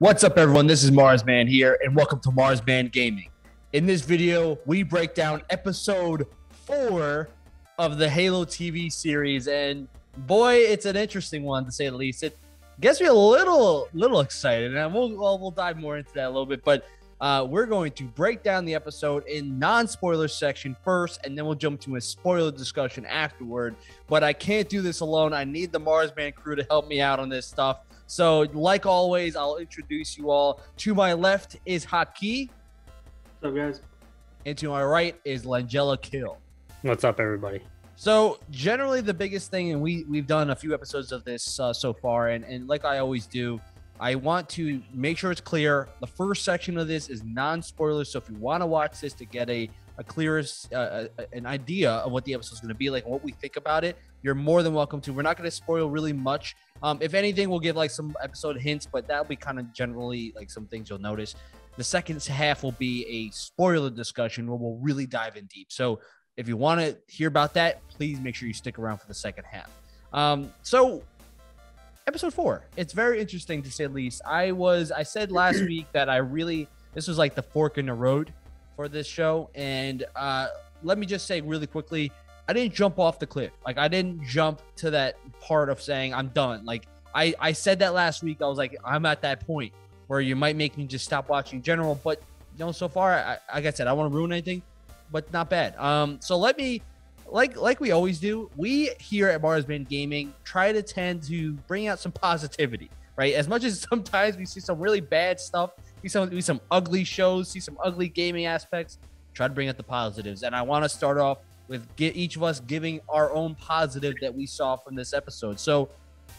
What's up, everyone? This is Marzzman here, and welcome to Marzzman Gaming. In this video, we break down episode four of the Halo TV series, and boy, it's an interesting one to say the least. It gets me a little, little excited, and we'll we'll, we'll dive more into that a little bit. But uh, we're going to break down the episode in non-spoiler section first, and then we'll jump to a spoiler discussion afterward. But I can't do this alone. I need the Marzzman crew to help me out on this stuff. So, like always, I'll introduce you all. To my left is Haki, What's up, guys? and to my right is Langella Kill. What's up, everybody? So generally, the biggest thing, and we we've done a few episodes of this uh, so far, and and like I always do, I want to make sure it's clear. The first section of this is non-spoilers, so if you want to watch this to get a a clear uh, an idea of what the episode is going to be like and what we think about it, you're more than welcome to. We're not going to spoil really much. Um, if anything, we'll give like some episode hints, but that'll be kind of generally like some things you'll notice. The second half will be a spoiler discussion where we'll really dive in deep. So if you want to hear about that, please make sure you stick around for the second half. Um, so episode four, it's very interesting to say the least. I was I said last week that I really this was like the fork in the road for this show, and uh, let me just say really quickly, I didn't jump off the cliff. Like I didn't jump to that part of saying I'm done. Like I I said that last week. I was like I'm at that point where you might make me just stop watching general, but you know so far, I, like I said, I don't want to ruin anything but not bad. Um, so let me, like like we always do, we here at Marzzman Gaming try to tend to bring out some positivity, right? As much as sometimes we see some really bad stuff, we some some ugly shows, see some ugly gaming aspects. Try to bring out the positives, and I want to start off with get each of us giving our own positive that we saw from this episode. So,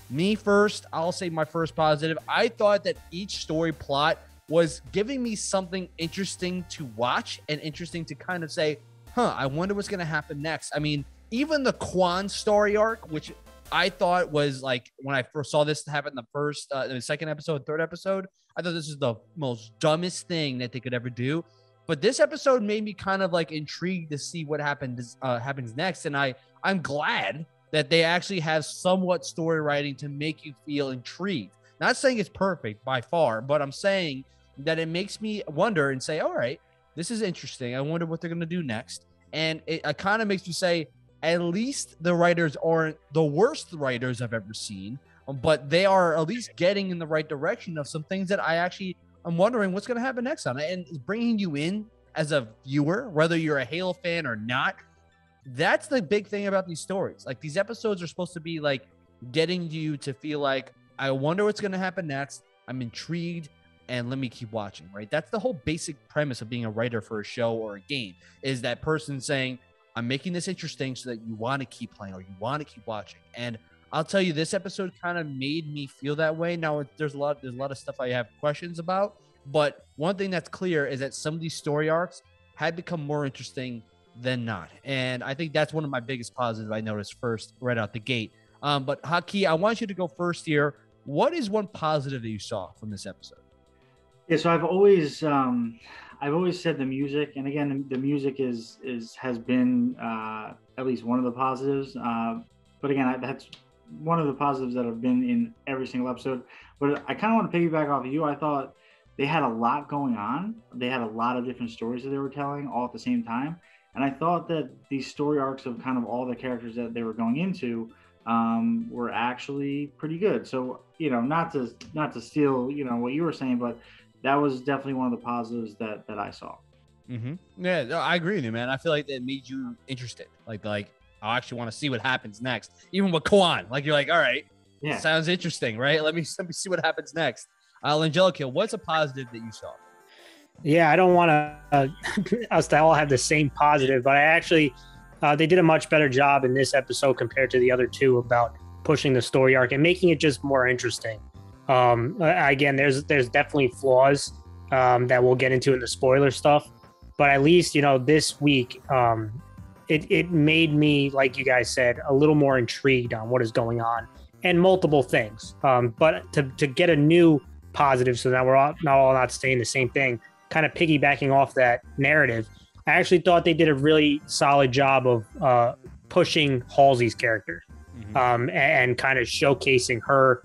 me first, I'll say my first positive. I thought that each story plot was giving me something interesting to watch and interesting to kind of say, huh, I wonder what's going to happen next. I mean, even the Kwan story arc, which I thought was like when I first saw this happen in the first, uh, the second episode, third episode, I thought this is the most dumbest thing that they could ever do. But this episode made me kind of like intrigued to see what happens uh, happens next, and I I'm glad that they actually have somewhat story writing to make you feel intrigued. Not saying it's perfect by far, but I'm saying that it makes me wonder and say, all right, this is interesting. I wonder what they're going to do next. And it, it kind of makes me say, at least the writers aren't the worst writers I've ever seen, um, but they are at least getting in the right direction of some things that I actually I'm wondering what's going to happen next on it. And bringing you in as a viewer, whether you're a Halo fan or not, that's the big thing about these stories. Like these episodes are supposed to be like getting you to feel like, I wonder what's going to happen next. I'm intrigued and let me keep watching, right? That's the whole basic premise of being a writer for a show or a game is that person saying, I'm making this interesting so that you want to keep playing or you want to keep watching. And I'll tell you, this episode kind of made me feel that way. Now there's a lot, there's a lot of stuff I have questions about, but one thing that's clear is that some of these story arcs had become more interesting than not. And I think that's one of my biggest positives I noticed first right out the gate. Um, but Haki, I want you to go first here. What is one positive that you saw from this episode? Yeah, so I've always um, I've always said the music, and again, the, music is is has been uh, at least one of the positives. Uh, but again, I, that's one of the positives that have been in every single episode. But I kind of want to piggyback off of you. I thought they had a lot going on. They had a lot of different stories that they were telling all at the same time. And I thought that these story arcs of kind of all the characters that they were going into um, were actually pretty good. So you know, not to not to steal you know what you were saying, but that was definitely one of the positives that that I saw. Mm-hmm. Yeah, no, I agree with you, man. I feel like that made you interested. Like, like I actually want to see what happens next. Even with Kwan, like you're like, all right, Yeah. sounds interesting, right? Let me let me see what happens next. Uh, Angelica, what's a positive that you saw? Yeah, I don't want to uh, us to all have the same positive, but I actually uh, they did a much better job in this episode compared to the other two about pushing the story arc and making it just more interesting. Um, again, there's there's definitely flaws um, that we'll get into in the spoiler stuff, but at least you know this week um, it it made me like you guys said a little more intrigued on what is going on and multiple things. Um, but to to get a new positive, so now we're all not all not saying the same thing. Kind of piggybacking off that narrative, I actually thought they did a really solid job of uh, pushing Halsey's character um, and, and kind of showcasing her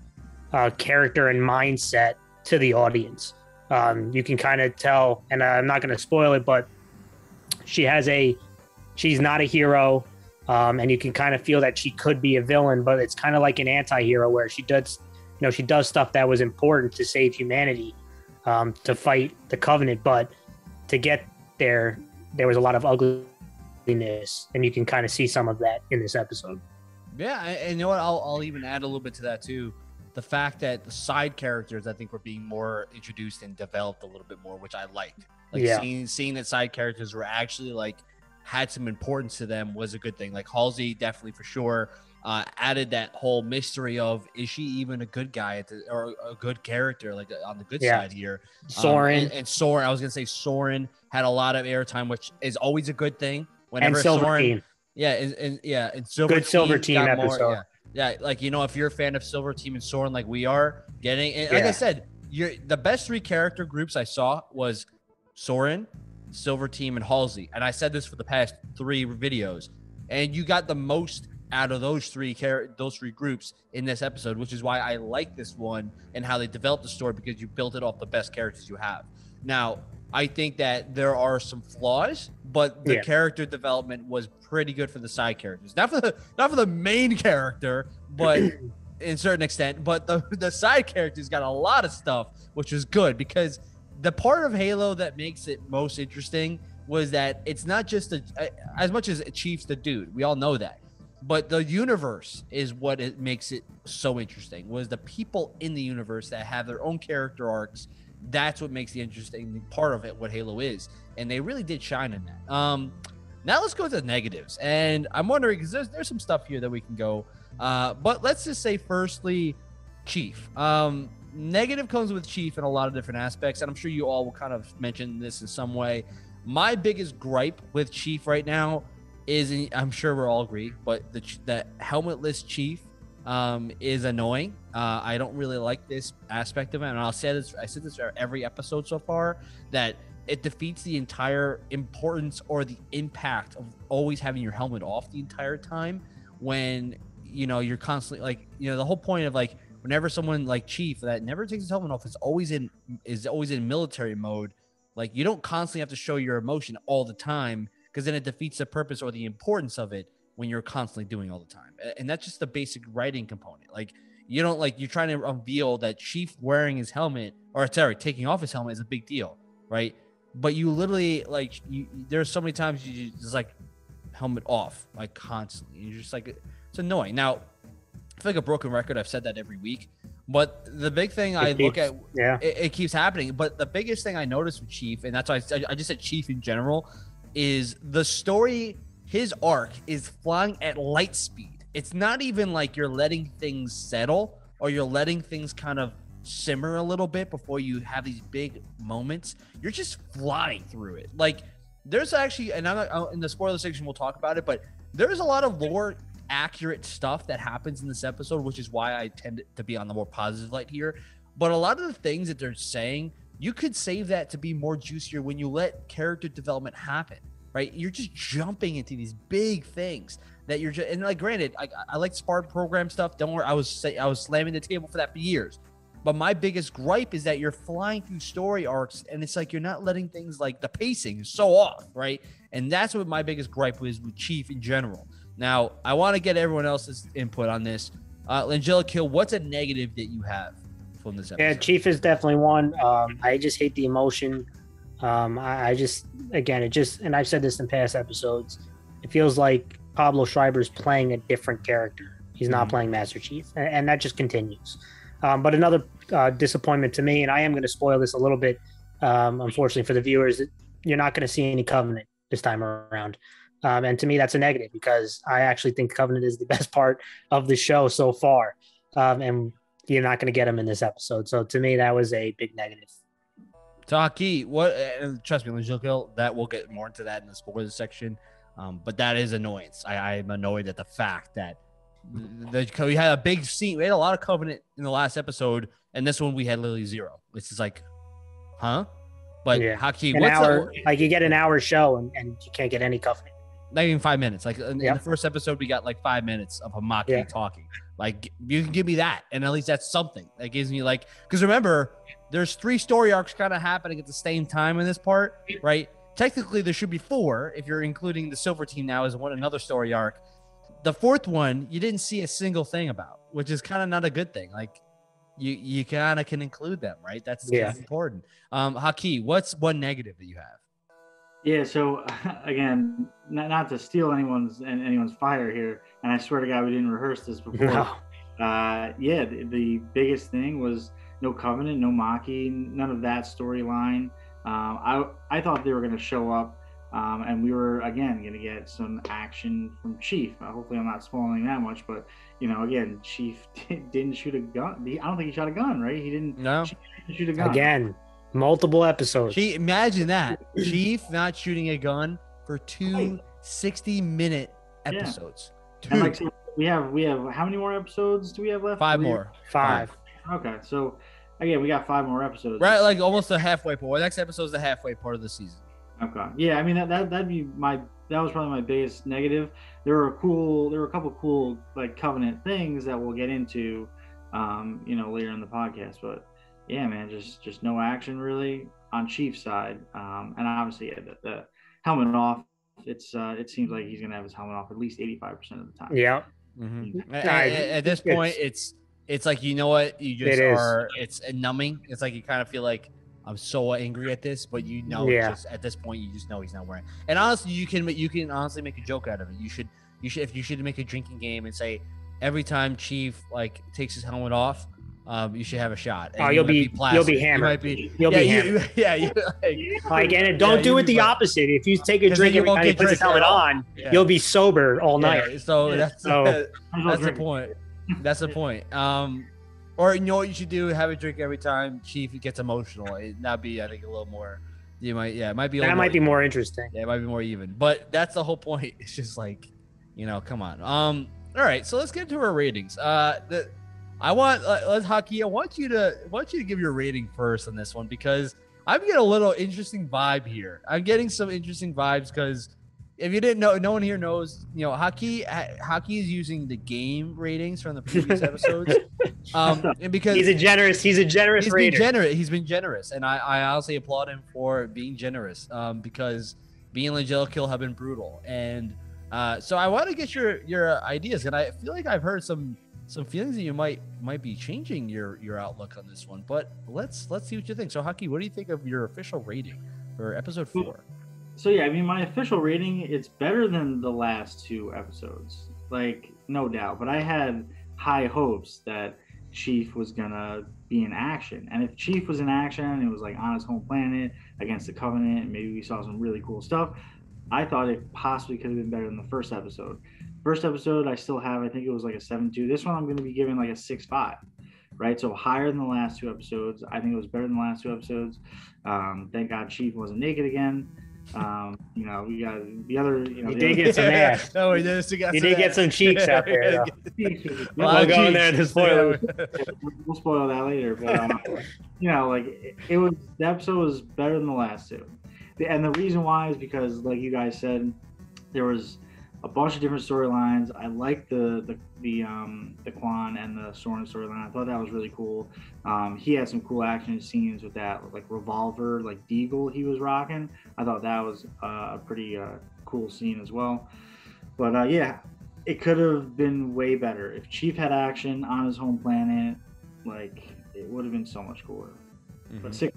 uh, character and mindset to the audience. Um, you can kind of tell, and I'm not going to spoil it, but she has a, she's not a hero. Um, and you can kind of feel that she could be a villain, but it's kind of like an anti-hero where she does, you know, she does stuff that was important to save humanity, um, to fight the Covenant. But to get there, there was a lot of ugliness, and you can kind of see some of that in this episode. Yeah, and you know what? I'll, I'll even add a little bit to that too. The fact that the side characters, I think, were being more introduced and developed a little bit more, which I liked. Like Yeah. seeing seeing that side characters were actually like had some importance to them was a good thing. Like Halsey, definitely for sure, uh, added that whole mystery of is she even a good guy at the, or a good character like on the good Yeah. side here. Um, Soren and, and Soren, I was gonna say Soren had a lot of airtime, which is always a good thing. and Whenever Silver Soren, Team. yeah, and, and yeah, and Silver Good Silver Team got more- episode. yeah, yeah, like you know, if you're a fan of Silver Team and Soren, like we are, getting and like I said, you're the best three character groups I saw was Soren, Silver Team, and Halsey, and I said this for the past three videos, and you got the most out of those three char- those three groups in this episode, which is why I like this one and how they developed the story because you built it off the best characters you have. Now, I think that there are some flaws, but the Yeah. character development was pretty good for the side characters. Not for the not for the main character, but in certain extent. But the the side characters got a lot of stuff, which was good because the part of Halo that makes it most interesting was that it's not just a, as much as Chief's the dude. We all know that. But the universe is what it makes it so interesting. Was the people in the universe that have their own character arcs that's what makes the interesting part of it what halo is and they really did shine in that. Um now let's go to the negatives and i'm wondering because there's, there's some stuff here that we can go uh but let's just say firstly chief. Um negative comes with chief in a lot of different aspects and i'm sure you all will kind of mention this in some way. My biggest gripe with chief right now is i'm sure we're all agree but the the helmetless chief um, is annoying. Uh, I don't really like this aspect of it, and I'll say this. I said this every episode so far that it defeats the entire importance or the impact of always having your helmet off the entire time when you know you're constantly like you know the whole point of like whenever someone like chief that never takes his helmet off is always in is always in military mode like you don't constantly have to show your emotion all the time because then it defeats the purpose or the importance of it when you're constantly doing all the time. And that's just the basic writing component. Like you don't like you're trying to reveal that Chief wearing his helmet or sorry, taking off his helmet is a big deal, right? But you literally like you there's so many times you just like helmet off like constantly. You're just like it's annoying. Now, I feel like a broken record. I've said that every week. But the big thing I It look at Yeah. it, it keeps happening. But the biggest thing I noticed with Chief, and that's why I, I just said Chief in general, is the story. His arc is flying at light speed. It's not even like you're letting things settle or you're letting things kind of simmer a little bit before you have these big moments. You're just flying through it. Like there's actually, and I'm not, uh, in the spoiler section we'll talk about it, but there's a lot of lore accurate stuff that happens in this episode, which is why I tend to be on the more positive light here. But a lot of the things that they're saying, you could save that to be more juicier when you let character development happen, right? You're just jumping into these big things that you're just, and like, granted, I, I like Spark program stuff. Don't worry, I was say, I was slamming the table for that for years. But my biggest gripe is that you're flying through story arcs, and it's like you're not letting things like the pacing is so off, right? And that's what my biggest gripe was with Chief in general. Now, I want to get everyone else's input on this. Uh, Langella Kill, what's a negative that you have from this episode? Yeah, Chief is definitely one. Um, I just hate the emotion. Um, I, I just, again, it just, and I've said this in past episodes, it feels like Pablo Schreiber's playing a different character. He's not Mhm. playing Master Chief, and, and that just continues. Um, but another uh, disappointment to me, and I am going to spoil this a little bit, um, unfortunately for the viewers, you're not going to see any Covenant this time around. Um, and to me, that's a negative because I actually think Covenant is the best part of the show so far. Um, and you're not going to get him in this episode. So to me, that was a big negative. Taki, what? And trust me, Kill, that we'll get more into that in the spoilers section. Um, but that is annoyance. I, I'm annoyed at the fact that the, the we had a big scene. We had a lot of Covenant in the last episode, and this one we had literally zero. It's just like, huh? But Yeah. Haki, An what's hour, like you get an hour show and, and you can't get any Covenant. not even five minutes. Like in, in the first episode, we got like five minutes of Hamaki Yeah. talking. Like you can give me that, and at least that's something that gives me like because remember, there's three story arcs kind of happening at the same time in this part, right? Technically, there should be four if you're including the Silver Team now as one another story arc. The fourth one you didn't see a single thing about, which is kind of not a good thing. Like you you kind of can include them, right? That's, Yeah. important. Um, Haki, what's one negative that you have? Yeah. So again, not, not to steal anyone's and anyone's fire here, and I swear to God, we didn't rehearse this before. No. Uh, yeah, the, the biggest thing was no covenant, no Makee, none of that storyline. Um, I I thought they were going to show up, um, and we were again going to get some action from Chief. Uh, hopefully, I'm not spoiling that much, but you know, again, Chief didn't shoot a gun. He- I don't think he shot a gun, right? He didn't, No, didn't shoot a gun. Again, multiple episodes. she imagine that Chief not shooting a gun for two 60 minute Yeah. Episodes. And Two, like so we have we have how many more episodes do we have left? five We- more. Five. Okay, so again, we got five more episodes. Right, like almost the halfway point. Next episode's the halfway part of the season. Okay. Yeah, I mean that, that that'd be my that was probably my biggest negative. There were cool there were a couple cool like covenant things that we'll get into um, you know, later in the podcast. But yeah, man, just just no action really on Chief's side. Um and obviously yeah, the, the helmet off, it's uh it seems like he's gonna have his helmet off at least eighty five percent of the time. Yeah. Mhm. Nah, At, at- at this point, it's it's like you know what you just It is. are. It's numbing. It's like you kind of feel like I'm so angry at this, but you know, Yeah. just at this point, you just know he's not wearing. And honestly, you can you can honestly make a joke out of it. You should you should if you should make a drinking game and say every time Chief like takes his helmet off, um, you should have a shot. Oh, you'll you might be- you'll be plastic. You hammered. might be. You'll yeah, be hammered. you- yeah, you like, Like, and don't Yeah, do it the opposite. If you take a drink every time you get put his helmet on, yeah. you'll be sober all night. So that's So- that's the point. That's the point. Um, or you know what you should do? Have a drink every time Chief gets emotional. It, that'd be, I think, a little more. You might, yeah, it might be. That little might be even. more interesting. Yeah, it might be more even. But that's the whole point. It's just like, you know, come on. Um, all right, so let's get to our ratings. Uh, the, I want uh, let's hockey. I want you to I want you to give your rating first on this one because I'm getting a little interesting vibe here. I'm getting some interesting vibes because if you didn't know, no one here knows. You know, hockey hockey is using the game ratings from the previous episodes. Um, and because He's a generous. He's a generous he's been generous. He's been generous, and I, I honestly applaud him for being generous. Um, because being Angelic Kill have been brutal, and uh, so I want to get your your ideas, and I feel like I've heard some some feelings that you might might be changing your your outlook on this one. But let's let's see what you think. So, Haki, what do you think of your official rating for episode four? So yeah, I mean, my official rating it's better than the last two episodes, like no doubt. But I had high hopes that Chief was gonna be in action, and if Chief was in action, it was like on his home planet against the Covenant, maybe we saw some really cool stuff. I thought it possibly could have been better than the first episode. First episode, I still have, I think it was like a seven-two. This one, I'm going to be giving like a six-five, right? So higher than the last two episodes. I think it was better than the last two episodes. Um, thank God Chief wasn't naked again. Um, you know, we got the other. You know, He did other- get some ass. no, he did. He He did get some cheeks out there. though. Well, We'll go in there to spoil we'll spoil that later, but um, you know, like it, it was the episode was better than the last two, and the reason why is because, like you guys said, there was a bunch of different storylines. I liked the the the um the Kwan and the Soren storyline. I thought that was really cool. Um, he had some cool action scenes with that like revolver, like Deagle he was rocking. I thought that was uh, a pretty uh, cool scene as well. But uh, yeah, it could have been way better if Chief had action on his home planet. Like it would have been so much cooler. Mhm. But six.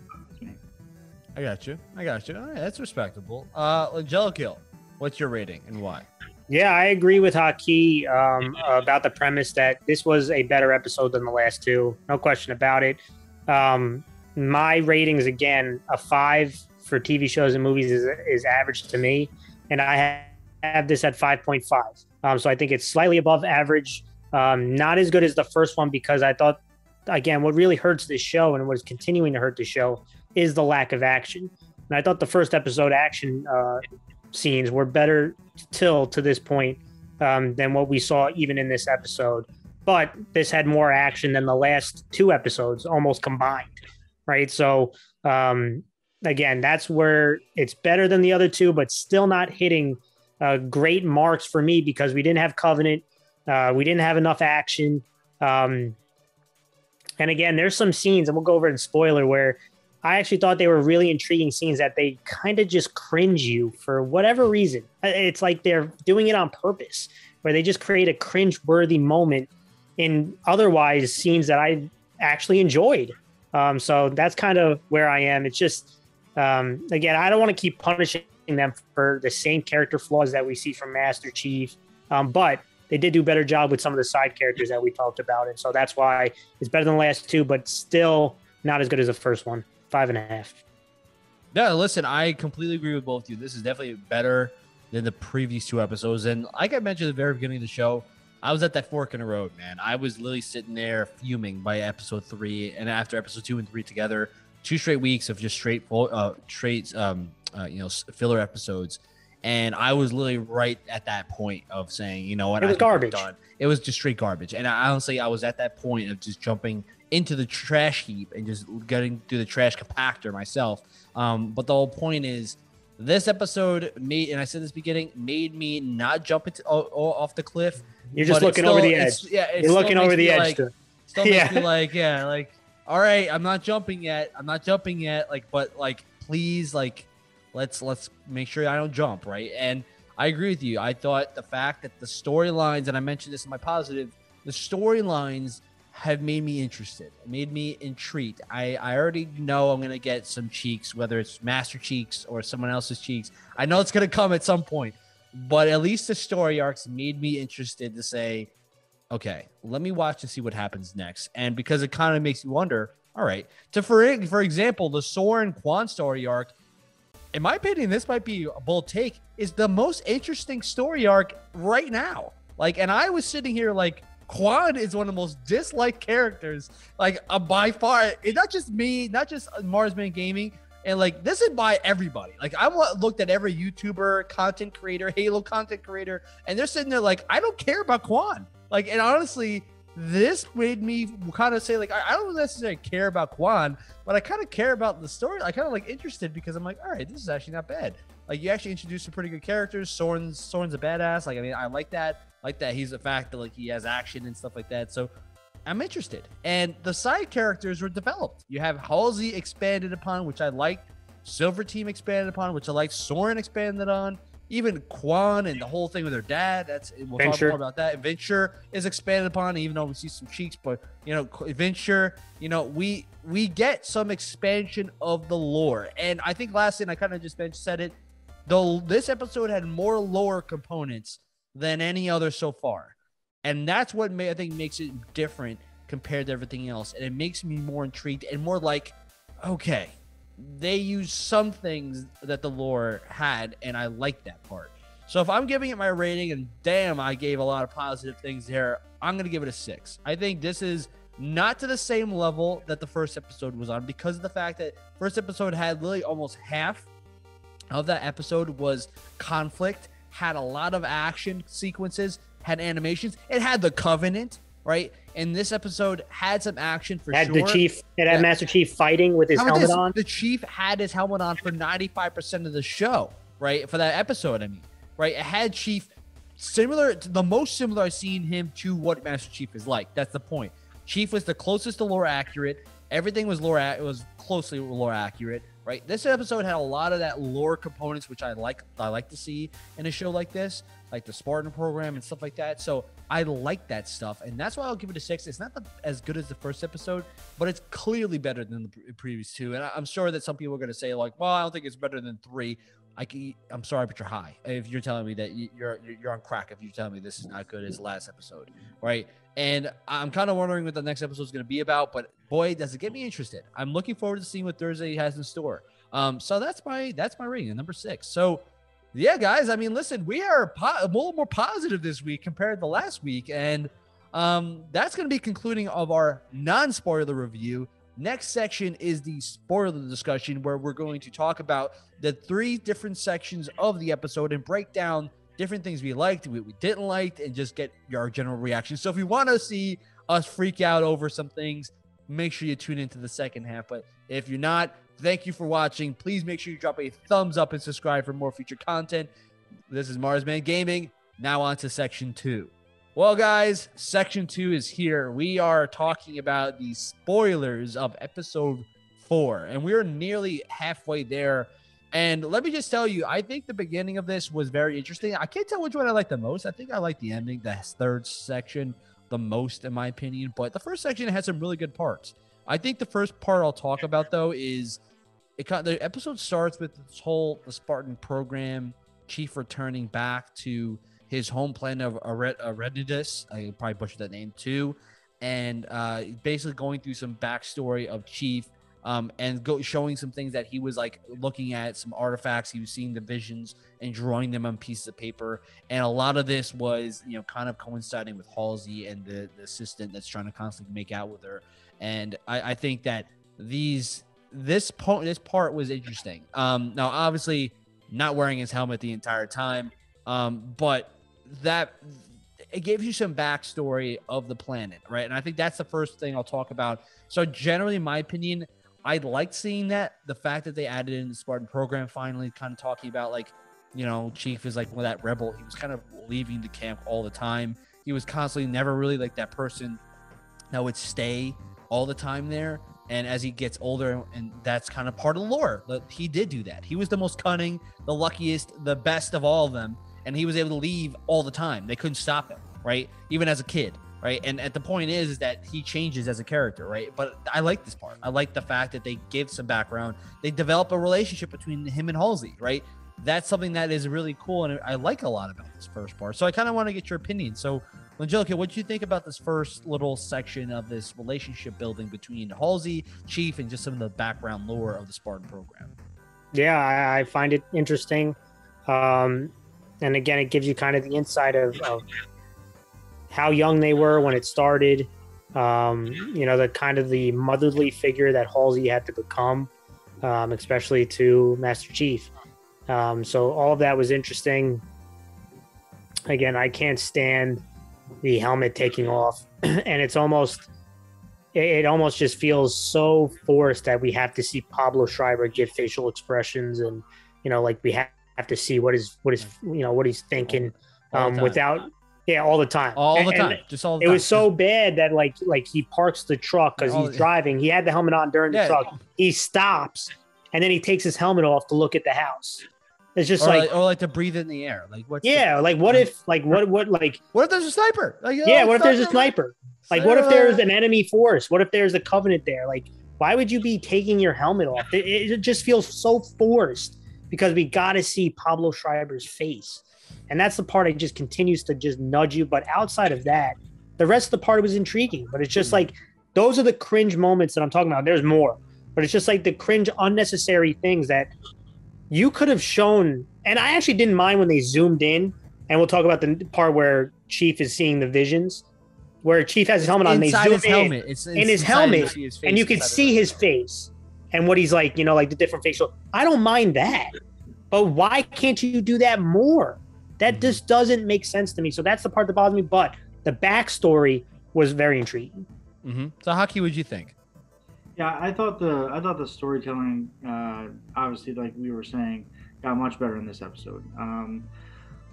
I got you. I got you. All right, that's respectable. Uh, Angelic Kill, what's your rating and why? Yeah, I agree with Haki um, about the premise that this was a better episode than the last two. No question about it. Um, my ratings again, a five for TV shows and movies is, is average to me, and I have, this at five point five. Um, so I think it's slightly above average. Um, not as good as the first one because I thought, again, what really hurts this show and what is continuing to hurt the show is the lack of action. And I thought the first episode action uh, scenes were better till to this point um, than what we saw even in this episode. But this had more action than the last two episodes, almost combined, right? So um, again, that's where it's better than the other two, but still not hitting uh, great marks for me because we didn't have Covenant. Uh, we didn't have enough action. Um, and again, there's some scenes, and we'll go over in spoiler where I actually thought they were really intriguing scenes that they kind of just cringe you for whatever reason. It's like they're doing it on purpose, where they just create a cringe-worthy moment in otherwise scenes that I actually enjoyed. Um, so that's kind of where I am. It's just, um, again, I don't want to keep punishing them for the same character flaws that we see from Master Chief, um, but they did do a better job with some of the side characters that we talked about, and so that's why it's better than the last two, but still not as good as the first one. Five and a half. Yeah, listen, I completely agree with both of you. This is definitely better than the previous two episodes, and like I mentioned at the very beginning of the show, I was at that fork in the road, man. I was literally sitting there fuming by episode three, and after episode two and three together, two straight weeks of just straight, uh, straight, um, uh, you know, filler episodes, and I was literally right at that point of saying, you know what, it was garbage. Done. It was just straight garbage, and I, honestly, I was at that point of just jumping into the trash heap and just getting through the trash compactor myself. Um, but the whole point is this episode made, and I said this beginning, made me not jump into, off the cliff you're just looking still, over the edge. yeah, you're looking over the edge. Like, to, still makes yeah. me like, yeah, like, all right, I'm not jumping yet. I'm not jumping yet. Like, but like, please, like, let's let's make sure I don't jump, right? And I agree with you. I thought the fact that the storylines, and I mentioned this in my positive, the storylines have made me interested, made me intrigued. I, I already know I'm gonna get some cheeks, whether it's Master Cheeks or someone else's cheeks. I know it's gonna come at some point but at least the story arcs made me interested to say, okay, let me watch and see what happens next. And because it kind of makes you wonder, all right, to for for example, the Soren Kwan story arc, in my opinion, this might be a bold take, is the most interesting story arc right now. Like, and I was sitting here like, Kwan is one of the most disliked characters, like uh, by far. It's not just me, not just Marzzman Gaming, and like this is by everybody. Like I looked at every YouTuber, content creator, Halo content creator, and they're sitting there like, I don't care about Kwan. Like, and honestly, this made me kind of say like, I, don't necessarily care about Kwan, but I kind of care about the story. I kind of like interested because I'm like, all right, this is actually not bad. Like you actually introduced some pretty good characters. Soren's Soren's a badass. Like I mean, I like that. Like that he's a fact that like he has action and stuff like that. So I'm interested. And the side characters were developed. You have Halsey expanded upon, which I liked. Silver Team expanded upon, which I liked. Soren expanded on. Even Kwan and the whole thing with her dad. That's we'll Venture. talk more about that. Venture is expanded upon, even though we see some cheeks, but you know, Venture. You know, we we get some expansion of the lore, and I think last thing I kind of just mentioned said it. Though this episode had more lore components than any other so far and that's what may, I think makes it different compared to everything else. And it makes me more intrigued and more like, okay, they use some things that the lore had, and I like that part. So if I'm giving it my rating, and damn, I gave a lot of positive things there, I'm to give it a six. I think this is not to the same level that the first episode was on because of the fact that first episode had literally almost half of that episode was conflict, had a lot of action sequences, had animations. It had the Covenant, right? And this episode had some action for had sure. the Chief, it had yeah. Master Chief fighting with his helmet this? on. The Chief had his helmet on for 95% of the show, right? For that episode, I mean, right? It had Chief similar, to the most similar I've seen him to what Master Chief is like. That's the point. Chief was the closest to lore accurate. Everything was lore, it was closely lore accurate right? This episode had a lot of that lore components, which I like. I like to see in a show like this, like the Spartan program and stuff like that. So I like that stuff, and that's why I'll give it a six. It's not the, as good as the first episode, but it's clearly better than the previous two. And I, am sure that some people are going to say like, "Well, I don't think it's better than three. I can, I'm sorry, but you're high. If you're telling me that you're you're on crack, if you're telling me this is not good as last episode, right? And I'm kind of wondering what the next episode is going to be about. But boy, does it get me interested. I'm looking forward to seeing what Thursday has in store. Um, so that's my that's my rating, number six. So yeah, guys. I mean, listen, we are po- a little more positive this week compared to last week, and um, that's going to be concluding of our non-spoiler review. Next section is the spoiler discussion, where we're going to talk about the three different sections of the episode and break down different things we liked, what we didn't like, and just get our general reaction. So if you want to see us freak out over some things, make sure you tune into the second half. But if you're not, thank you for watching. Please make sure you drop a thumbs up and subscribe for more future content. This is Marzzman Gaming. Now on to section two. Well, guys, section two is here. We are talking about the spoilers of episode four, and we're nearly halfway there. And let me just tell you, I think the beginning of this was very interesting. I can't tell which one I like the most. I think I like the ending, the third section, the most, in my opinion. But the first section has some really good parts. I think the first part I'll talk about though is it. The episode starts with this whole the Spartan program chief returning back to his home planet of Eredidus. I probably butchered that name too. And uh, basically going through some backstory of Chief um, and go showing some things that he was like looking at some artifacts. He was seeing the visions and drawing them on pieces of paper. And a lot of this was, you know, kind of coinciding with Halsey and the, the assistant that's trying to constantly make out with her. And I, I think that these this part this part was interesting. Um, now obviously not wearing his helmet the entire time, um, but that it gives you some backstory of the planet, right? And I think that's the first thing I'll talk about. So generally, in my opinion, I liked seeing that. The fact that they added in the Spartan program finally, kind of talking about like, you know, Chief is like well, that rebel. He was kind of leaving the camp all the time. He was constantly never really like that person that would stay all the time there. And as he gets older, and that's kind of part of the lore, he did do that. He was the most cunning, the luckiest, the best of all of them and he was able to leave all the time. They couldn't stop him, right? Even as a kid, right? And at the point is, is that he changes as a character, right? But I like this part. I like the fact that they give some background. They develop a relationship between him and Halsey, right? That's something that is really cool, and I like a lot about this first part. So I kind of want to get your opinion. So, Angelica, what do you think about this first little section of this relationship building between Halsey, Chief, and just some of the background lore of the Spartan program? Yeah, I, find it interesting. Um, and again, it gives you kind of the insight of, of how young they were when it started. Um, you know, the kind of the motherly figure that Halsey had to become, um, especially to Master Chief. Um, so all of that was interesting. Again, I can't stand the helmet taking off, and it's almost it almost just feels so forced that we have to see Pablo Schreiber give facial expressions and you know like we have to see what is what is you know what he's thinking um, without yeah all the time. All the and, time. Just all it time. was so bad that like like he parks the truck because he's driving. He had the helmet on during the yeah. truck. He stops and then he takes his helmet off to look at the house it's just or like, like, or like to breathe in the air like what yeah the, like what if like what what like what if there's a sniper like, yeah what if there's a sniper like what if there's an enemy force what if there's a covenant there like why would you be taking your helmet off it, it just feels so forced because we got to see Pablo Schreiber's face. And that's the part that just continues to just nudge you. But outside of that, the rest of the part was intriguing. But it's just hmm. like those are the cringe moments that I'm talking about. There's more, but it's just like the cringe, unnecessary things that you could have shown. And I actually didn't mind when they zoomed in. And we'll talk about the part where Chief is seeing the visions, where Chief has his helmet on. Inside they zoom his in, helmet. It's in his helmet, his and you can see his face and what he's like, you know, like the different facial. I don't mind that, but why can't you do that more? That just doesn't make sense to me. So that's the part that bothers me. But the backstory was very intriguing. Mm-hmm. So, Haki, what did you think? Yeah, I thought the I thought the storytelling, uh, obviously, like we were saying, got much better in this episode. Um,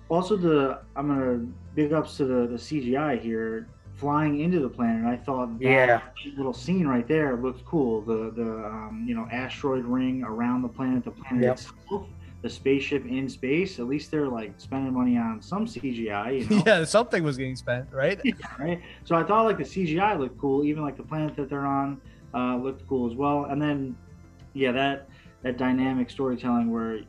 also, the I'm gonna big ups to the the CGI here flying into the planet. I thought that yeah. little scene right there looked cool. The the um, you know asteroid ring around the planet, the planet yep. itself, the spaceship in space. At least they're like spending money on some CGI. You know? yeah, something was getting spent, right? yeah, right. So I thought like the CGI looked cool. Even like the planet that they're on uh, looked cool as well. And then yeah, that that dynamic storytelling where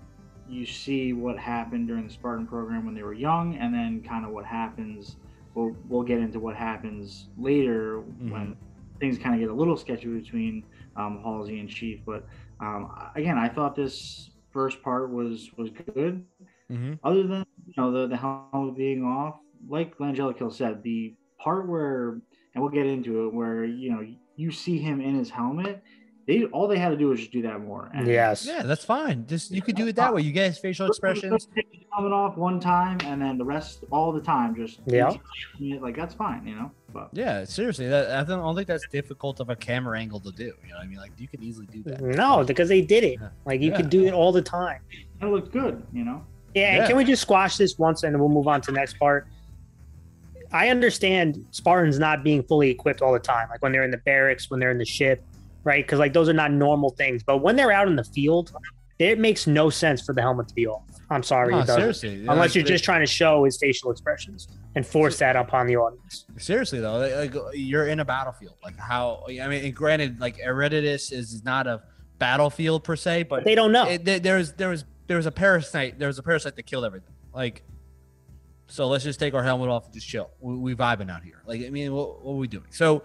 you see what happened during the Spartan program when they were young, and then kind of what happens we'll we'll get into what happens later mm-hmm. when things kind of get a little sketchy between um, Halsey and Chief. But um, again, I thought this first part was was good. Mm-hmm. Other than you know the the helmet being off, like Langelico said, the part where and we'll get into it where you know you see him in his helmet they all they had to do was just do that more. And yes. Yeah, that's fine. Just you could do it that way. You get his facial expressions. Coming off one time and then the rest all the time just yeah. Like that's fine, you know. But yeah, seriously, that, I don't think that's difficult of a camera angle to do. You know, what I mean, like you could easily do that. No, because they did it. Like you yeah. could do it all the time. It looked good, you know. Yeah, yeah. can we just squash this once and we'll move on to the next part? I understand Spartans not being fully equipped all the time, like when they're in the barracks, when they're in the ship, right? Because like those are not normal things. But when they're out in the field, it makes no sense for the helmet to be off. I'm sorry, No, seriously, unless like, you're they- just trying to show his facial expressions and force that upon the audience. Seriously though, like, you're in a battlefield. Like how? I mean, granted, like Eruditus is not a battlefield per se, but They don't know. it, there, there's there was there was a parasite. There was a parasite that killed everything. Like, so let's just take our helmet off and just chill. We, we vibing out here. Like, I mean, what, what are we doing? So,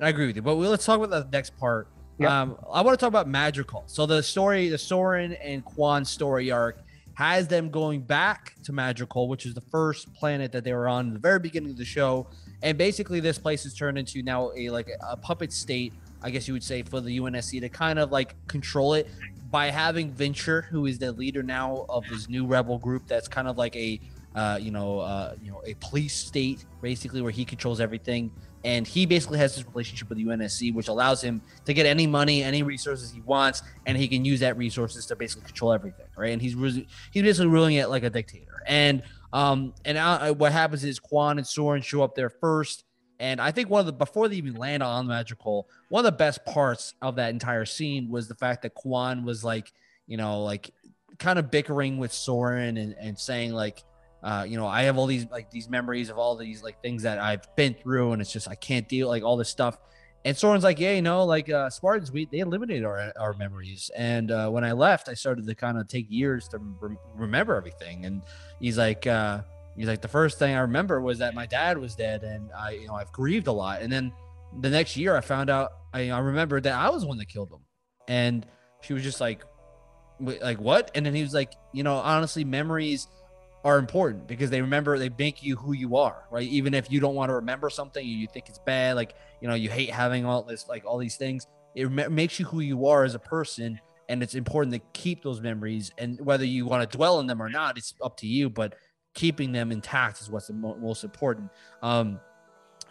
I agree with you. But we, let's talk about the next part. Yep. Um, I want to talk about Madrigal. So the story, the Soren and Kwan story arc, has them going back to Madrigal, which is the first planet that they were on in the very beginning of the show. And basically, this place is turned into now a like a puppet state, I guess you would say, for the UNSC to kind of like control it by having Venture, who is the leader now of this new rebel group, that's kind of like a uh, you know uh, you know a police state, basically where he controls everything. And he basically has this relationship with the UNSC, which allows him to get any money, any resources he wants, and he can use that resources to basically control everything, right? And he's really, he's basically ruling it like a dictator. And um, and uh, what happens is Kwan and Soren show up there first, and I think one of the before they even land on the Madrigal, one of the best parts of that entire scene was the fact that Kwan was like, you know, like kind of bickering with Soren and, and saying like, uh, you know, I have all these like these memories of all these like things that I've been through, and it's just I can't deal like all this stuff. And Soren's like, yeah, you know, like uh, Spartans, we they eliminated our, our memories. And uh, when I left, I started to kind of take years to rem- remember everything. And he's like, uh, he's like, the first thing I remember was that my dad was dead, and I, you know, I've grieved a lot. And then the next year, I found out, I, I remembered that I was one that killed him. And she was just like, like what? And then he was like, you know, honestly, memories are important because they remember they make you who you are, right? Even if you don't want to remember something, you think it's bad, like you know, you hate having all this, like all these things. It rem- makes you who you are as a person, and it's important to keep those memories. And whether you want to dwell on them or not, it's up to you. But keeping them intact is what's the mo- most important. Um,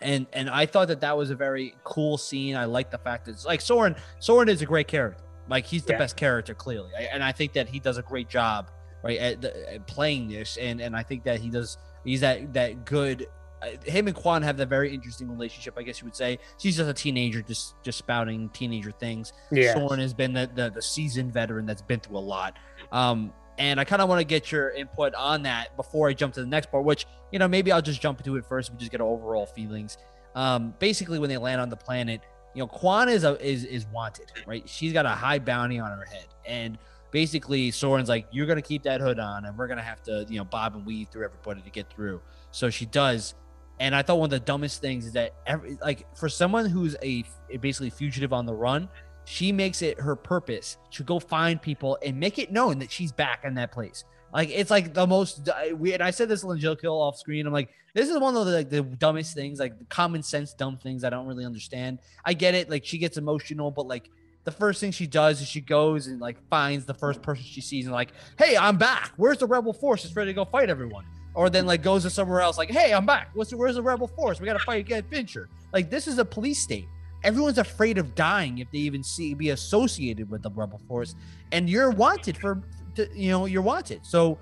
and and I thought that that was a very cool scene. I like the fact that it's like Soren. Soren is a great character. Like he's the Yeah. best character clearly, I, and I think that he does a great job right at, the, at playing this. And and I think that he does. He's that that good. Uh, him and Kwan have that very interesting relationship. I guess you would say she's just a teenager, just just spouting teenager things. Yeah. Soren has been the, the the seasoned veteran that's been through a lot. Um, and I kind of want to get your input on that before I jump to the next part, which you know maybe I'll just jump into it first. We just get overall feelings. Um, basically, when they land on the planet, you know, Kwan is a, is is wanted, right? She's got a high bounty on her head, and basically Soren's like, "You're gonna keep that hood on, and we're gonna have to, you know, bob and weave through everybody to get through." So she does, and I thought one of the dumbest things is that every like for someone who's a, basically fugitive on the run, she makes it her purpose to go find people and make it known that she's back in that place. Like it's like the most weird. I said this to Jill Kill off screen. I'm like, this is one of the like the dumbest things, like common sense dumb things I don't really understand. I get it, like she gets emotional, but like the first thing she does is she goes and like finds the first person she sees and like, hey, I'm back. Where's the rebel force? It's ready to go fight everyone. Or then like goes to somewhere else, like, hey, I'm back. What's the, where's the rebel force? We gotta fight again, Fincher. Like this is a police state. Everyone's afraid of dying if they even see be associated with the rebel force, and you're wanted for, to, you know, you're wanted. So,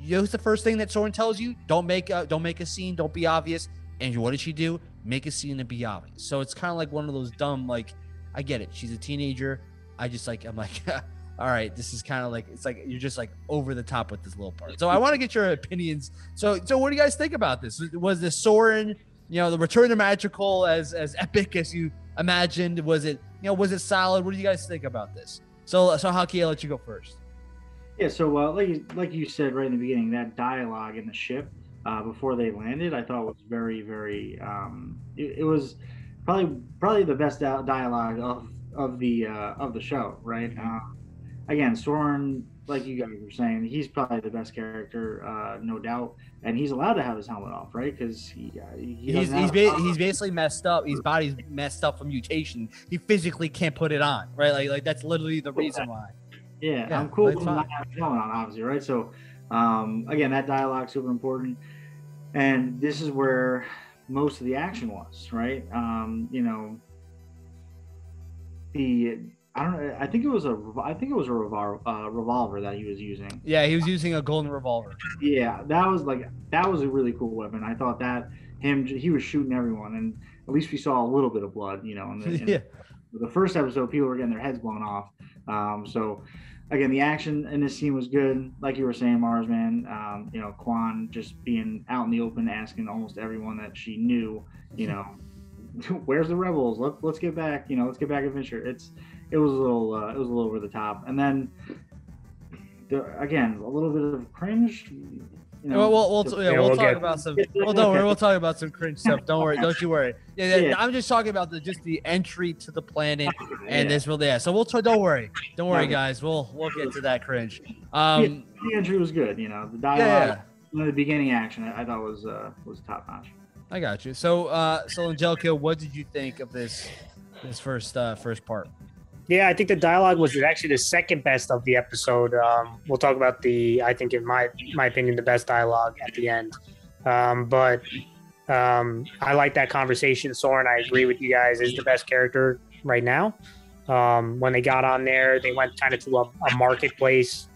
you know, it's the first thing that Soren tells you: don't make a, don't make a scene, don't be obvious. And what did she do? Make a scene and be obvious. So it's kind of like one of those dumb, like, I get it. She's a teenager. I just like, I'm like, all right, this is kind of like, it's like you're just like over the top with this little part. So I want to get your opinions. So, so what do you guys think about this? Was this Soren? You know, the return to magical as as epic as you imagined? Was it you know was it solid? What do you guys think about this? So so Haki, I'll let you go first. Yeah, so uh, like you, like you said right in the beginning, that dialogue in the ship uh, before they landed, I thought was very very. Um, it, it was probably probably the best dialogue of of the uh, of the show, right? Uh, again, Soren, like you guys were saying, he's probably the best character, uh, no doubt, and he's allowed to have his helmet off, right? Because he, uh, he He's he's, ba- he's basically messed up. His body's messed up from mutation. He physically can't put it on, right? Like like that's literally the reason why. Yeah, Yeah, I'm cool with not having his helmet on, obviously, right? So, um, again, that dialogue super important, and this is where most of the action was, right? Um, you know, the I don't know. I think it was a I think it was a revolver, uh, revolver that he was using. Yeah, he was using a golden revolver. Yeah, that was like that was a really cool weapon. I thought that him he was shooting everyone, and at least we saw a little bit of blood, you know. In the, in yeah. the first episode, people were getting their heads blown off. Um, so again, the action in this scene was good. Like you were saying, Marzzman, um, you know, Kwan just being out in the open, asking almost everyone that she knew, you know, where's the rebels? Let, let's get back, you know, let's get back adventure. It's, it was a little, uh, it was a little over the top. And then, the, again, a little bit of cringe. You know, well, we'll, we'll, just- yeah, we'll, we'll talk get- about some. Well, don't worry, we'll talk about some cringe stuff. Don't worry, don't you worry. Yeah, yeah, Yeah. I'm just talking about the just the entry to the planet and this will yeah. So we'll talk. Don't worry, don't worry, guys. We'll we'll get to that cringe. Um, the entry was good. You know, the dialogue, the beginning action, I, I thought was uh, was top notch. I got you. So, uh, so Angelica, what did you think of this this first uh first part? Yeah, I think the dialogue was actually the second best of the episode. Um, we'll talk about the, I think, in my my opinion, the best dialogue at the end. Um, but um, I like that conversation. Soren, I agree with you guys, is the best character right now. Um, when they got on there, they went kind of to a, a marketplace.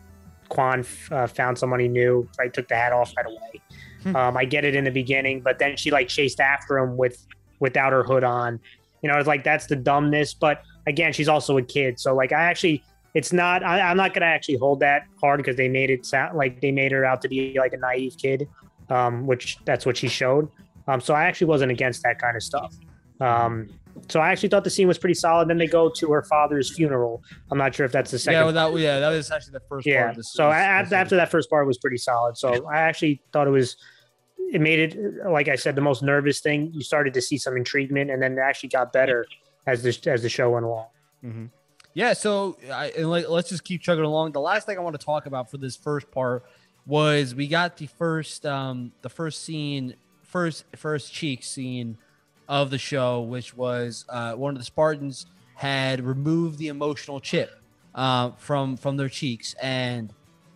Kwan uh, found someone he knew. Right, took the hat off right away. Hmm. Um, I get it in the beginning, but then she like chased after him with without her hood on. You know, it's like that's the dumbness. But again, she's also a kid, so like I actually, it's not. I, I'm not gonna actually hold that hard because they made it sound like they made her out to be like a naive kid, um, which that's what she showed. Um, so I actually wasn't against that kind of stuff. Um, so I actually thought the scene was pretty solid. Then they go to her father's funeral. I'm not sure if that's the second. Yeah, well, that yeah, that was actually the first part. Yeah. This, So this- a- this- after that first part was pretty solid. So I actually thought it was. It made it like I said the most nervous thing. You started to see some intriguement, and then it actually got better as the as the show went along. Mhm. Yeah, so I, like, let's just keep chugging along. The last thing I want to talk about for this first part was we got the first um the first scene first first cheek scene of the show, which was uh, one of the Spartans had removed the emotional chip uh, from from their cheeks, and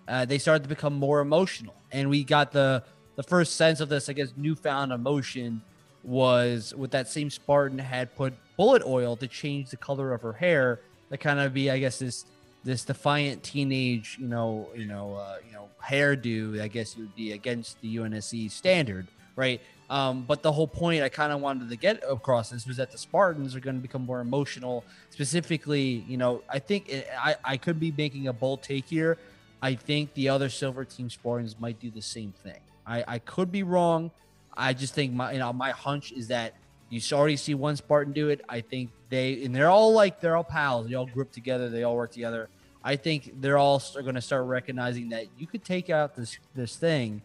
uh, they started to become more emotional. And we got the the first sense of this, I guess, newfound emotion was with that same Spartan had put bullet oil to change the color of her hair to kind of be, I guess, this this defiant teenage, you know, you know, uh, you know, hairdo. I guess would be against the UNSC standard, right? Um, but the whole point I kind of wanted to get across this was that the Spartans are going to become more emotional. Specifically, you know, I think it, I I could be making a bold take here. I think the other Silver Team Spartans might do the same thing. I I could be wrong. I just think my you know my hunch is that you already see one Spartan do it. I think they and they're all like they're all pals. They all group together. They all work together. I think they're all going to start recognizing that you could take out this this thing,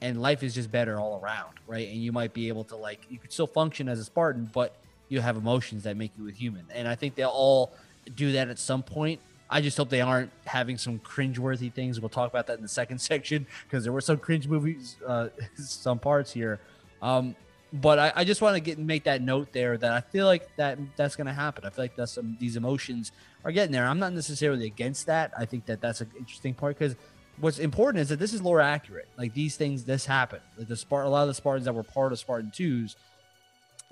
and life is just better all around, right? And you might be able to like you could still function as a Spartan, but you have emotions that make you a human. And I think they'll all do that at some point. I just hope they aren't having some cringeworthy things. We'll talk about that in the second section because there were some cringe movies, uh, some parts here. Um, but I, I just want to get make that note there that I feel like that that's going to happen. I feel like that's some these emotions are getting there. I'm not necessarily against that. I think that that's an interesting part because what's important is that this is lore accurate. Like these things, this happened. Like the Spart, a lot of the Spartans that were part of Spartan twos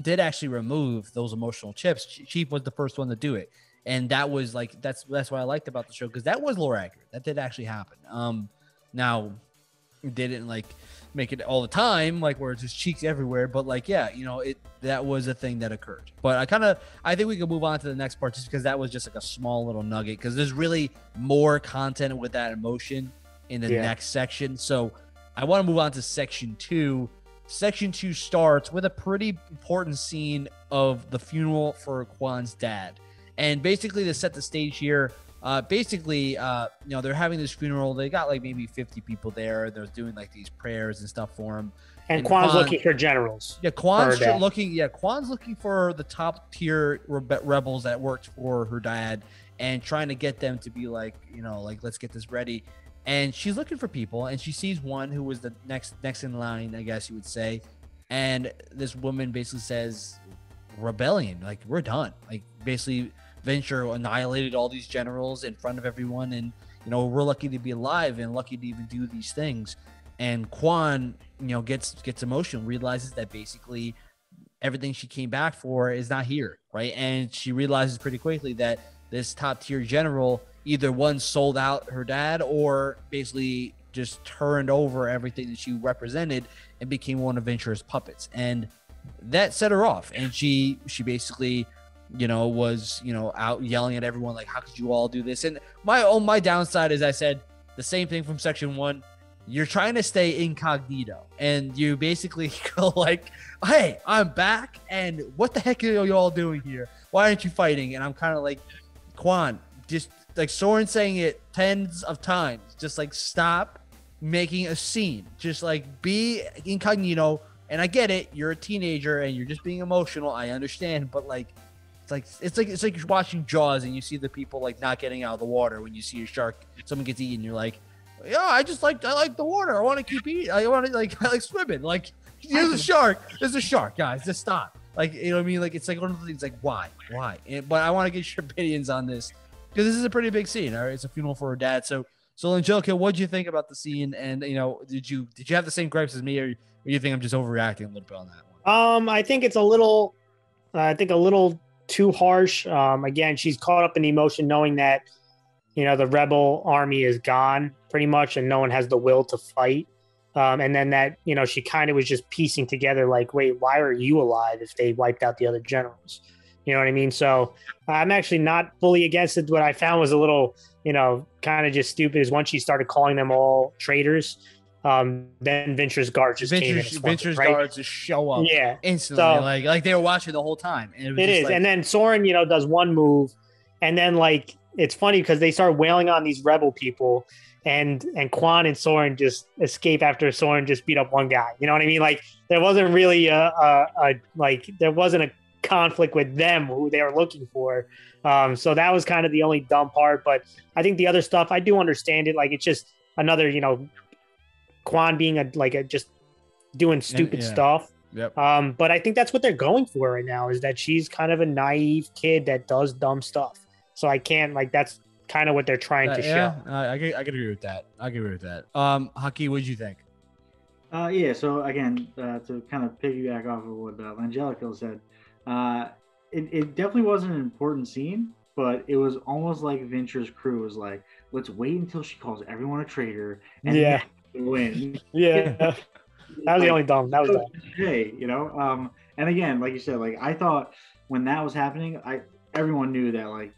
did actually remove those emotional chips. Ch- Chief was the first one to do it, and that was like that's that's what I liked about the show because that was lore accurate. That did actually happen. Um, now didn't like make it all the time, like where it's just cheeks everywhere. But like, yeah, you know, it that was a thing that occurred. But I kind of I think we can move on to the next part just because that was just like a small little nugget because there's really more content with that emotion in the Yeah. next section. So I want to move on to section two. Section two starts with a pretty important scene of the funeral for Kwan's dad. And basically, to set the stage here, uh, basically, uh, you know, they're having this funeral. They got like maybe 50 people there. They're doing like these prayers and stuff for him. And, And Kwan's Kwan- looking for generals. Yeah, Kwan's looking. Yeah, Kwan's looking for the top tier rebe- rebels that worked for her dad and trying to get them to be like, you know, like let's get this ready. And she's looking for people, and she sees one who was the next next in line, I guess you would say. And this woman basically says, "Rebellion, like we're done. Like basically, Venture annihilated all these generals in front of everyone, and you know we're lucky to be alive and lucky to even do these things." And Kwan, you know, gets gets emotional, realizes that basically everything she came back for is not here, right? And she realizes pretty quickly that this top tier general either one sold out her dad or basically just turned over everything that she represented and became one of Venture's puppets. And that set her off. And she she basically, you know, was, you know, out yelling at everyone like, how could you all do this? And my oh my downside is I said the same thing from section one. You're trying to stay incognito and you basically go like, hey, I'm back. And what the heck are you all doing here? Why aren't you fighting? And I'm kind of like, Kwan, just like Soren saying it tens of times. Just like stop making a scene. Just like be incognito. And I get it, you're a teenager and you're just being emotional. I understand, but like like it's like it's like you're watching Jaws and you see the people like not getting out of the water when you see a shark, someone gets eaten, you're like, Yeah, I just like I like the water. I want to keep eating. I want to like I like swimming. Like there's a shark. There's a shark, guys. Just stop. Like you know what I mean? Like it's like one of the things like why? Why? And, but I want to get your opinions on this because this is a pretty big scene. All right, it's a funeral for her dad. So, so Angelica, what did you think about the scene? And you know, did you did you have the same gripes as me, or, or you think I'm just overreacting a little bit on that one? Um, I think it's a little, uh, I think a little too harsh. Um, again, she's caught up in the emotion, knowing that you know the rebel army is gone pretty much, and no one has the will to fight. Um, and then that you know she kind of was just piecing together like, wait, why are you alive if they wiped out the other generals? You know what I mean? So I'm actually not fully against it. What I found was a little, you know, kind of just stupid is once she started calling them all traitors, um, then Venture's guards just came in. Venture's, it, Venture's right? guards just show up Yeah, instantly, So- like like they were watching the whole time. And it, was it like- and then Soren, you know, does one move, and then like it's funny because they start wailing on these rebel people, and and Kwan and Soren just escape after Soren just beat up one guy. You know what I mean? Like there wasn't really a, a, a like there wasn't a conflict with them who they were looking for. Um, so that was kind of the only dumb part. But I think the other stuff I do understand it. Like it's just another you know, Kwan being a like a just doing stupid yeah. stuff. Yep. Um, but I think that's what they're going for right now is that she's kind of a naive kid that does dumb stuff. So I can't like that's kind of what they're trying Uh, to yeah, show. I, I, could, I could agree with that. I could agree with that. Um, Haki, what did you think? Uh, yeah, so again, uh, to kind of piggyback off of what uh, Angelico said, uh, it, it definitely wasn't an important scene, but it was almost like Venture's crew was like, let's wait until she calls everyone a traitor and Yeah. Then win. Yeah. that was the only dumb. That was dumb. Hey, you know, um, and again, like you said, like I thought when that was happening, I everyone knew that like,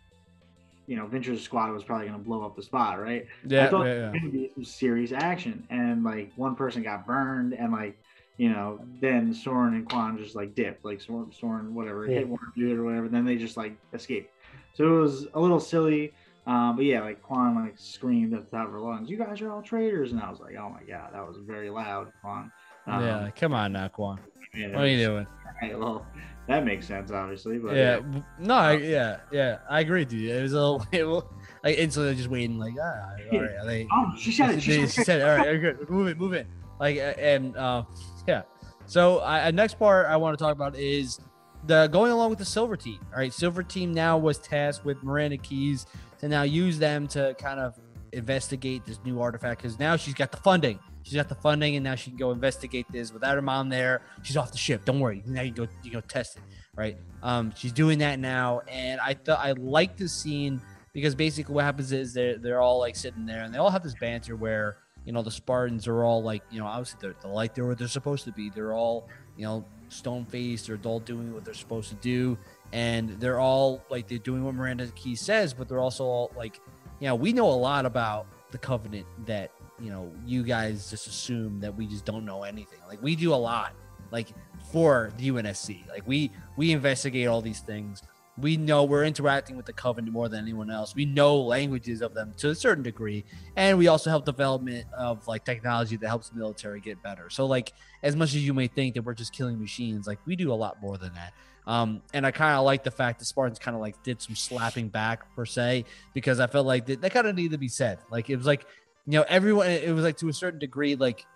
you know, Venture's squad was probably gonna blow up the spot, right? Yeah, I thought yeah, yeah. was gonna be some serious action, and like one person got burned, and like you know, then Soren and Kwan just like dipped, like Soren, Soren whatever, Yeah. hit one dude or whatever. Then they just like escaped. So it was a little silly, um, but yeah, like Kwan like screamed at the top of her lungs, "You guys are all traitors!" And I was like, "Oh my god, that was very loud, Kwan." Um, yeah, come on now, Kwan. yeah, What are you doing? Right, well, that makes sense, obviously, but yeah, w- no, I, yeah, yeah, I agree, dude. It was a little, it was, like instantly just waiting, like, ah, all right? Oh, she said it. She She, said it. "All right, good, move it, move it." Like, and uh, yeah. So, I, next part I want to talk about is the going along with the Silver Team. All right, Silver Team now was tasked with Miranda Keyes to now use them to kind of investigate this new artifact because now she's got the funding. She's got the funding, and now she can go investigate this without her mom there. She's off the ship. Don't worry. Now you go, you go test it, right? Um, she's doing that now, and I thought I like the scene because basically what happens is they're they're all like sitting there, and they all have this banter where you know the Spartans are all like you know obviously they're, they're like they're what they're supposed to be. They're all you know stone faced. They're all doing what they're supposed to do, and they're all like they're doing what Miranda Key says, but they're also all like you know we know a lot about the covenant that you know you guys just assume that we just don't know anything. Like we do a lot like for the UNSC. Like we we investigate all these things. We know we're interacting with the covenant more than anyone else. We know languages of them to a certain degree, and we also help development of like technology that helps the military get better. So like as much as you may think that we're just killing machines, like we do a lot more than that. Um, and I kind of like the fact that Spartans kind of like did some slapping back per se because I felt like that, that kind of needed to be said. Like it was like you know everyone it was like to a certain degree like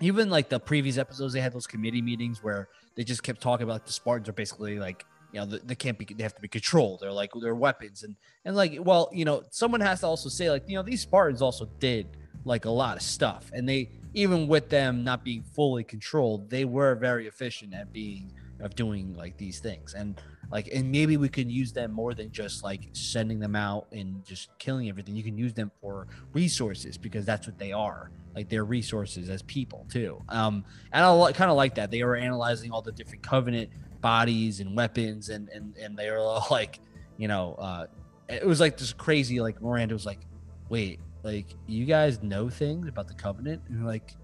even like the previous episodes they had those committee meetings where they just kept talking about like, the spartans are basically like you know they, can't be they have to be controlled. They're like they're weapons. And and like well you know someone has to also say like you know these spartans also did like a lot of stuff. And they even with them not being fully controlled they were very efficient at being of doing like these things. And like and maybe we can use them more than just like sending them out and just killing everything. You can use them for resources because that's what they are. Like they're resources as people too. Um and i kind of like that. They were analyzing all the different covenant bodies and weapons and and and they were all like you know uh it was like this crazy like miranda was like wait like you guys know things about the covenant? And like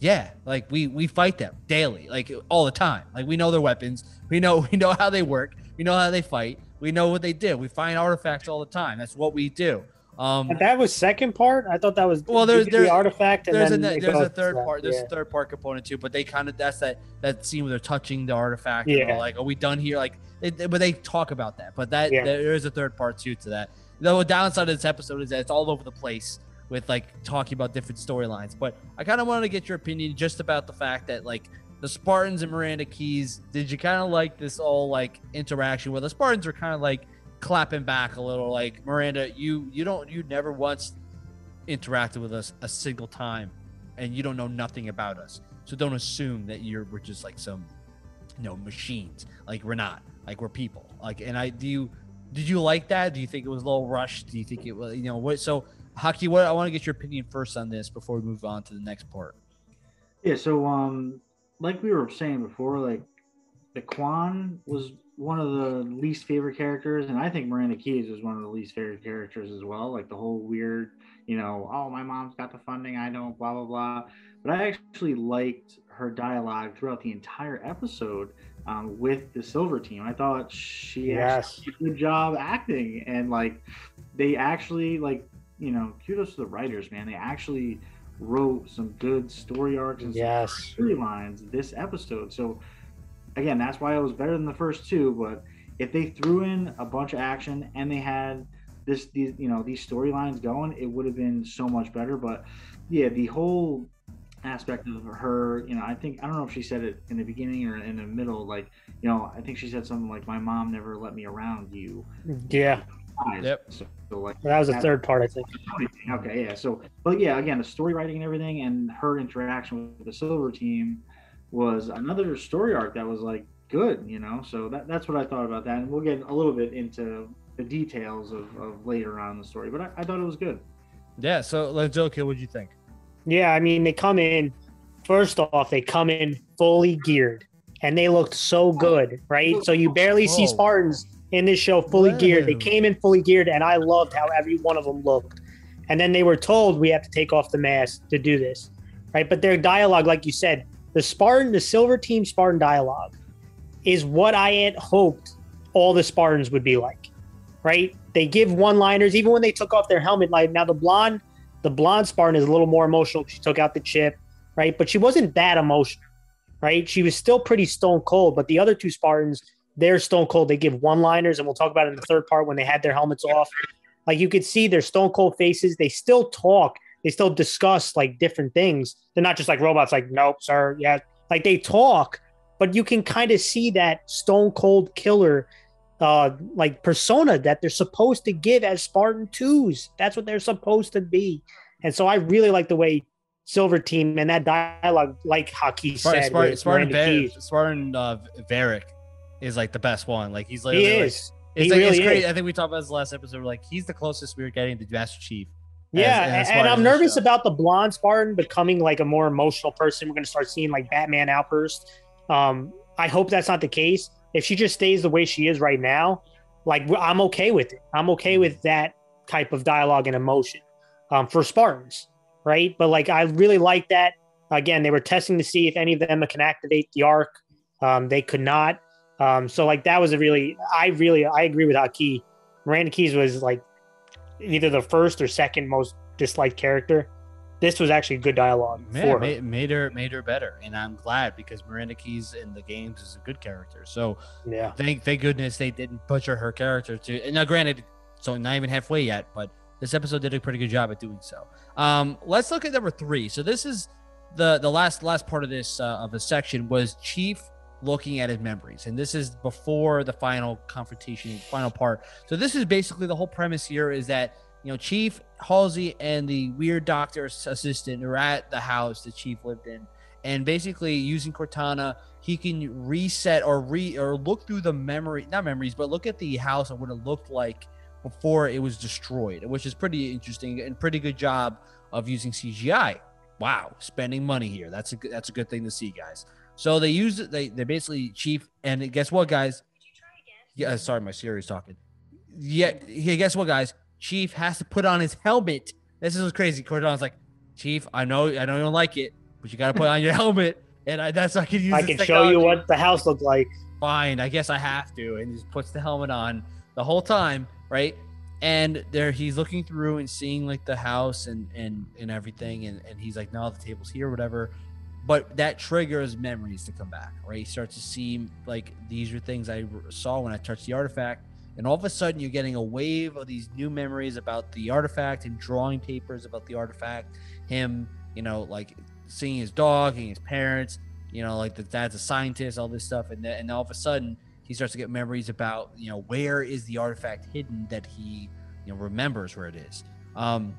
yeah like we we fight them daily like all the time like we know their weapons we know we know how they work we know how they fight we know what they did we find artifacts all the time that's what we do um that was second part. I thought that was Well, there's- the there's- artifact. And there's a there's a third that, part there's yeah. a third part component too but they kind of that's that that scene where they're touching the artifact Yeah. like are we done here like they, they- but they talk about that but that Yeah. there is a third part too to that the downside of this episode is that it's all over the place with like talking about different storylines but i kind of wanted to get your opinion just about the fact that like the spartans and miranda keyes did you kind of like this all like interaction where the spartans are kind of like clapping back a little like miranda you you don't you never once interacted with us a single time and you don't know nothing about us. So don't assume that you're we're just like some you know machines. Like we're not. Like we're people. Like and I do you did you like that? Do you think it was a little rushed? Do you think it was you know what so Haki, what I want to get your opinion first on this before we move on to the next part. Yeah, so um, like we were saying before, like the Kwan was one of the least favorite characters, and I think Miranda Keyes was one of the least favorite characters as well. Like the whole weird, you know, oh my mom's got the funding, I don't, blah blah blah. But I actually liked her dialogue throughout the entire episode um, with the Silver Team. I thought she Yes. actually did a good job acting, and like they actually like you know, kudos to the writers, man. They actually wrote some good story arcs and Yes. storylines this episode. So again, that's why it was better than the first two. But if they threw in a bunch of action and they had this, these, you know, these storylines going, it would have been so much better. But yeah, the whole aspect of her, you know, I think I don't know if she said it in the beginning or in the middle. Like, you know, I think she said something like, "My mom never let me around you." Yeah. Yep. So, so like That was the third part, I think. Okay, yeah. So, but yeah, again, the story writing and everything, and her interaction with the Silver Team was another story arc that was like good, you know. So that, that's what I thought about that, and we'll get a little bit into the details of, of later on in the story. But I, I thought it was good. Yeah. So, Lenzoka, what'd you think? Yeah, I mean, they come in. First off, they come in fully geared, and they looked so good, right? So you barely see Spartans in this show fully geared. They came in fully geared, and I loved how every one of them looked. And then they were told we have to take off the mask to do this, right? But their dialogue, like you said, the Spartan, the Silver Team Spartan dialogue, is what I had hoped all the Spartans would be like, right? They give one-liners, even when they took off their helmet. Like now, the blonde, the blonde Spartan is a little more emotional. She took out the chip, right? But she wasn't that emotional, right? She was still pretty stone cold. But the other two Spartans, they're stone cold. They give one-liners, and we'll talk about it in the third part when they had their helmets off. Like you could see their stone cold faces. They still talk. They still discuss like different things. They're not just like robots. Like nope, sir, yeah. Like they talk, but you can kind of see that stone cold killer uh like persona that they're supposed to give as Spartan twos. That's what they're supposed to be. And so I really like the way Silver Team and that dialogue, like Haki Spartan, said, Spartan, Spartan, Var- Spartan uh, Varric is like the best one. Like he's like he like, is. It's He like really it's great. is. I think we talked about this last episode. Like he's the closest we are getting to Master Chief. Yeah, as- as and, far and as I'm nervous show. about the blonde Spartan becoming like a more emotional person. We're going to start seeing like Batman outburst. Um, I hope that's not the case. If she just stays the way she is right now, like I'm okay with it. I'm okay with that type of dialogue and emotion um, for Spartans, right? But like I really like that. Again, they were testing to see if any of them can activate the arc. Um, they could not. Um, so like that was a really, I really, I agree with Aki. Miranda Keyes was like either the first or second most disliked character. This was actually good dialogue Man, for her. made, made her made her better, and I'm glad because Miranda Keyes in the games is a good character. So Yeah. thank thank goodness they didn't butcher her character to. And now, granted, so not even halfway yet, but this episode did a pretty good job at doing so. Um, let's look at number three. So this is the the last last part of this uh, of the section was Chief looking at his memories, and this is before the final confrontation, final part. So this is basically the whole premise here is that you know Chief Halsey and the weird doctor's assistant are at the house the Chief lived in, And basically, using Cortana, he can reset or re or look through the memory, not memories, but look at the house and what it looked like before it was destroyed, which is pretty interesting and pretty good job of using CGI. Wow, spending money here. That's a good, that's a good thing to see, guys. So they use it. They they basically chief and guess what, guys? Yeah, sorry, my Siri's talking. Yeah, yeah. Guess what, guys? Chief has to put on his helmet. This is crazy. Cortana's like, Chief, I know, I know you don't like it, but you got to put on your helmet, and I, that's I can use. I can show you what the house looked like. Fine, I guess I have to, and he just puts the helmet on the whole time, right? And there, he's looking through and seeing like the house and and and everything, and and he's like, no, the table's here, whatever. But that triggers memories to come back, right? He starts to see like these are things I saw when I touched the artifact and all of a sudden you're getting a wave of these new memories about the artifact and drawing papers about the artifact him you know like seeing his dog and his parents you know like the dad's a scientist all this stuff and then and all of a sudden he starts to get memories about you know where is the artifact hidden that he you know remembers where it is um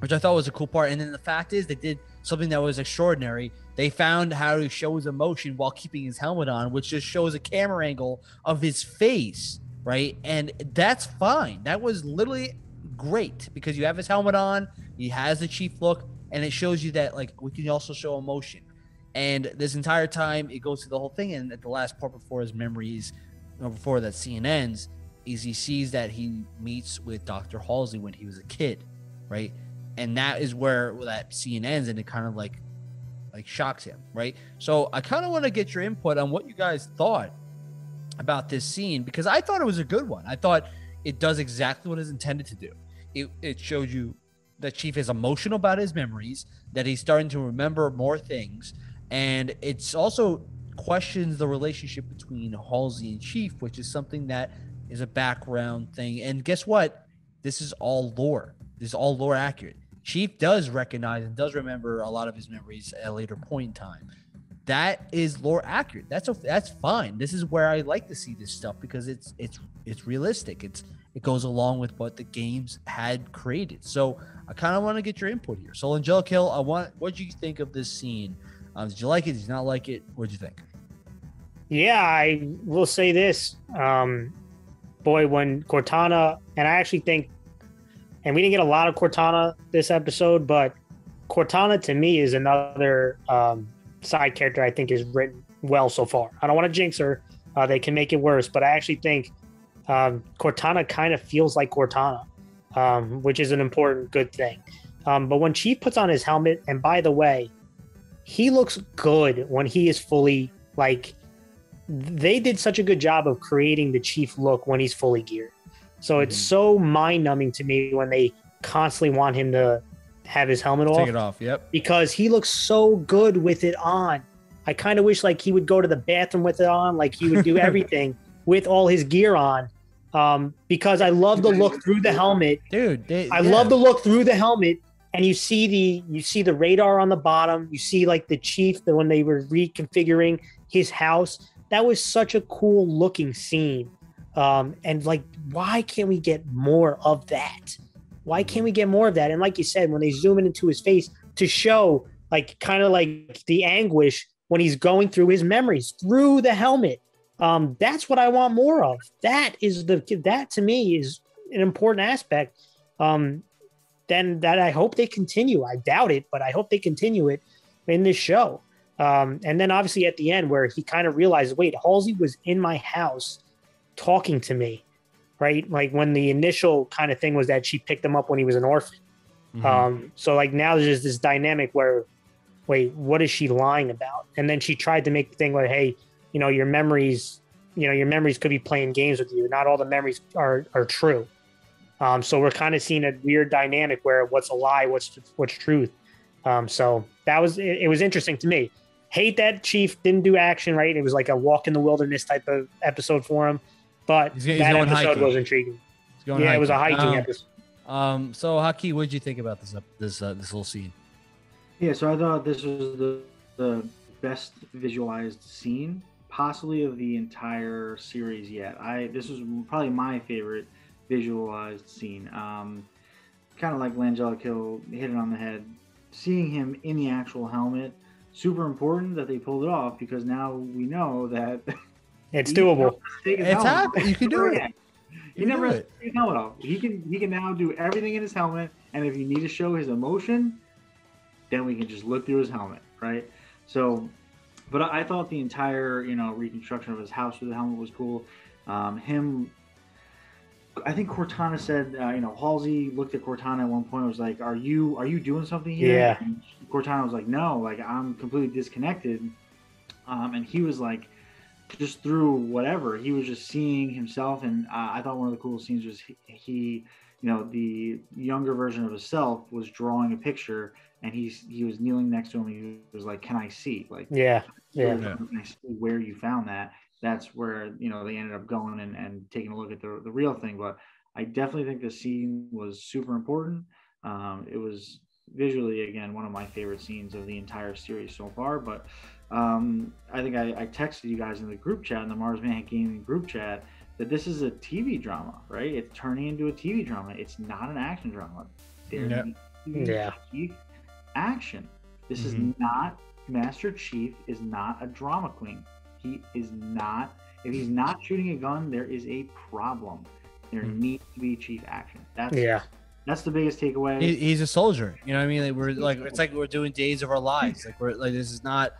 which i thought was a cool part and then the fact is they did something that was extraordinary they found how to show his emotion while keeping his helmet on which just shows a camera angle of his face right? And that's fine. That was literally great because you have his helmet on, he has the chief look, and it shows you that like we can also show emotion. And this entire time, it goes through the whole thing. And at the last part before his memories, before that scene ends, is he sees that he meets with Dr. Halsey when he was a kid, right? And that is where that scene ends, and it kind of like like shocks him, right? So I kind of want to get your input on what you guys thought about this scene because I thought it was a good one. I thought it does exactly what it's intended to do. It, it showed you that Chief is emotional about his memories, that he's starting to remember more things, and it's also questions the relationship between Halsey and Chief, which is something that is a background thing. And guess what? This is all lore. This is all lore accurate. Chief does recognize and does remember a lot of his memories at a later point in time that is lore accurate. That's a, that's fine. This is where I like to see this stuff because it's it's it's realistic. It's it goes along with what the games had created. So I kind of want to get your input here. So Angelic Hill, I want what do you think of this scene? Um, did you like it? Did you not like it? What did you think? Yeah, I will say this. Um, boy, when Cortana and I actually think, and we didn't get a lot of Cortana this episode, but Cortana to me is another um, side character I think is written well so far. I don't want to jinx her. Uh, they can make it worse, but I actually think um, Cortana kind of feels like Cortana, um, which is an important good thing. Um, but when Chief puts on his helmet, and by the way, he looks good when he is fully like. They did such a good job of creating the Chief look when he's fully geared. So it's mm-hmm. so mind numbing to me when they constantly want him to have his helmet off. Take it off. Yep. Because he looks so good with it on. I kind of wish like he would go to the bathroom with it on, like he would do everything with all his gear on. Um, because I love the look through the helmet, dude. They, I yeah. love the look through the helmet, and you see the you see the radar on the bottom. You see like the chief that when they were reconfiguring his house. That was such a cool looking scene. Um, and like, why can't we get more of that? Why can't we get more of that? And like you said, when they zoom in into his face to show like kind of like the anguish when he's going through his memories through the helmet. Um, that's what I want more of. That is the that to me is an important aspect. Um, then that I hope they continue. I doubt it, but I hope they continue it in this show. Um, and then obviously at the end where he kind of realizes, wait, Halsey was in my house talking to me right? Like when the initial kind of thing was that she picked him up when he was an orphan. Mm-hmm. Um, so like now there's this dynamic where, wait, what is she lying about? And then she tried to make the thing where, hey, you know, your memories, you know, your memories could be playing games with you. Not all the memories are are true. Um, so we're kind of seeing a weird dynamic where what's a lie, what's what's truth. Um, so that was it, it was interesting to me. Hate that Chief didn't do action right. It was like a walk in the wilderness type of episode for him. But he's, he's that episode hiking. was intriguing. yeah, hiking. it was a hiking um, episode. Um, so Haki, what did you think about this this uh, this little scene? Yeah, so I thought this was the the best visualized scene, possibly of the entire series yet. I this was probably my favorite visualized scene. Um, kind of like Langella Kill hit it on the head. Seeing him in the actual helmet, super important that they pulled it off because now we know that It's he doable. never has to take his It's happening. You can do it. again. He never do has to take his helmet off. He can he can now do everything in his helmet, and if you need to show his emotion, then we can just look through his helmet, right? So, but I, I thought the entire you know reconstruction of his house with the helmet was cool. Um, him, I think Cortana said uh, you know Halsey looked at Cortana at one point and was like, "Are you are you doing something here?" Yeah. And Cortana was like, "No, like I'm completely disconnected." Um, and he was like, just through whatever he was just seeing himself and uh, i thought one of the coolest scenes was he, he you know the younger version of himself was drawing a picture and he's he was kneeling next to him and he was like can i see like Yeah. Yeah. where, can I see where you found that that's where you know they ended up going and, and taking a look at the, the real thing but i definitely think the scene was super important um, it was visually again one of my favorite scenes of the entire series so far but um, I think I, I texted you guys in the group chat in the Marzzman Gaming group chat that this is a TV drama, right? It's turning into a TV drama. It's not an action drama. There Yeah. needs to be Yeah. Chief action. This Mhm. is not Master Chief is not a drama queen. He is not. If he's not shooting a gun, there is a problem. There Mhm. needs to be Chief action. That's Yeah. that's the biggest takeaway. He, he's a soldier. You know what I mean? Like we're like it's like we're doing days of our lives. Like we're like this is not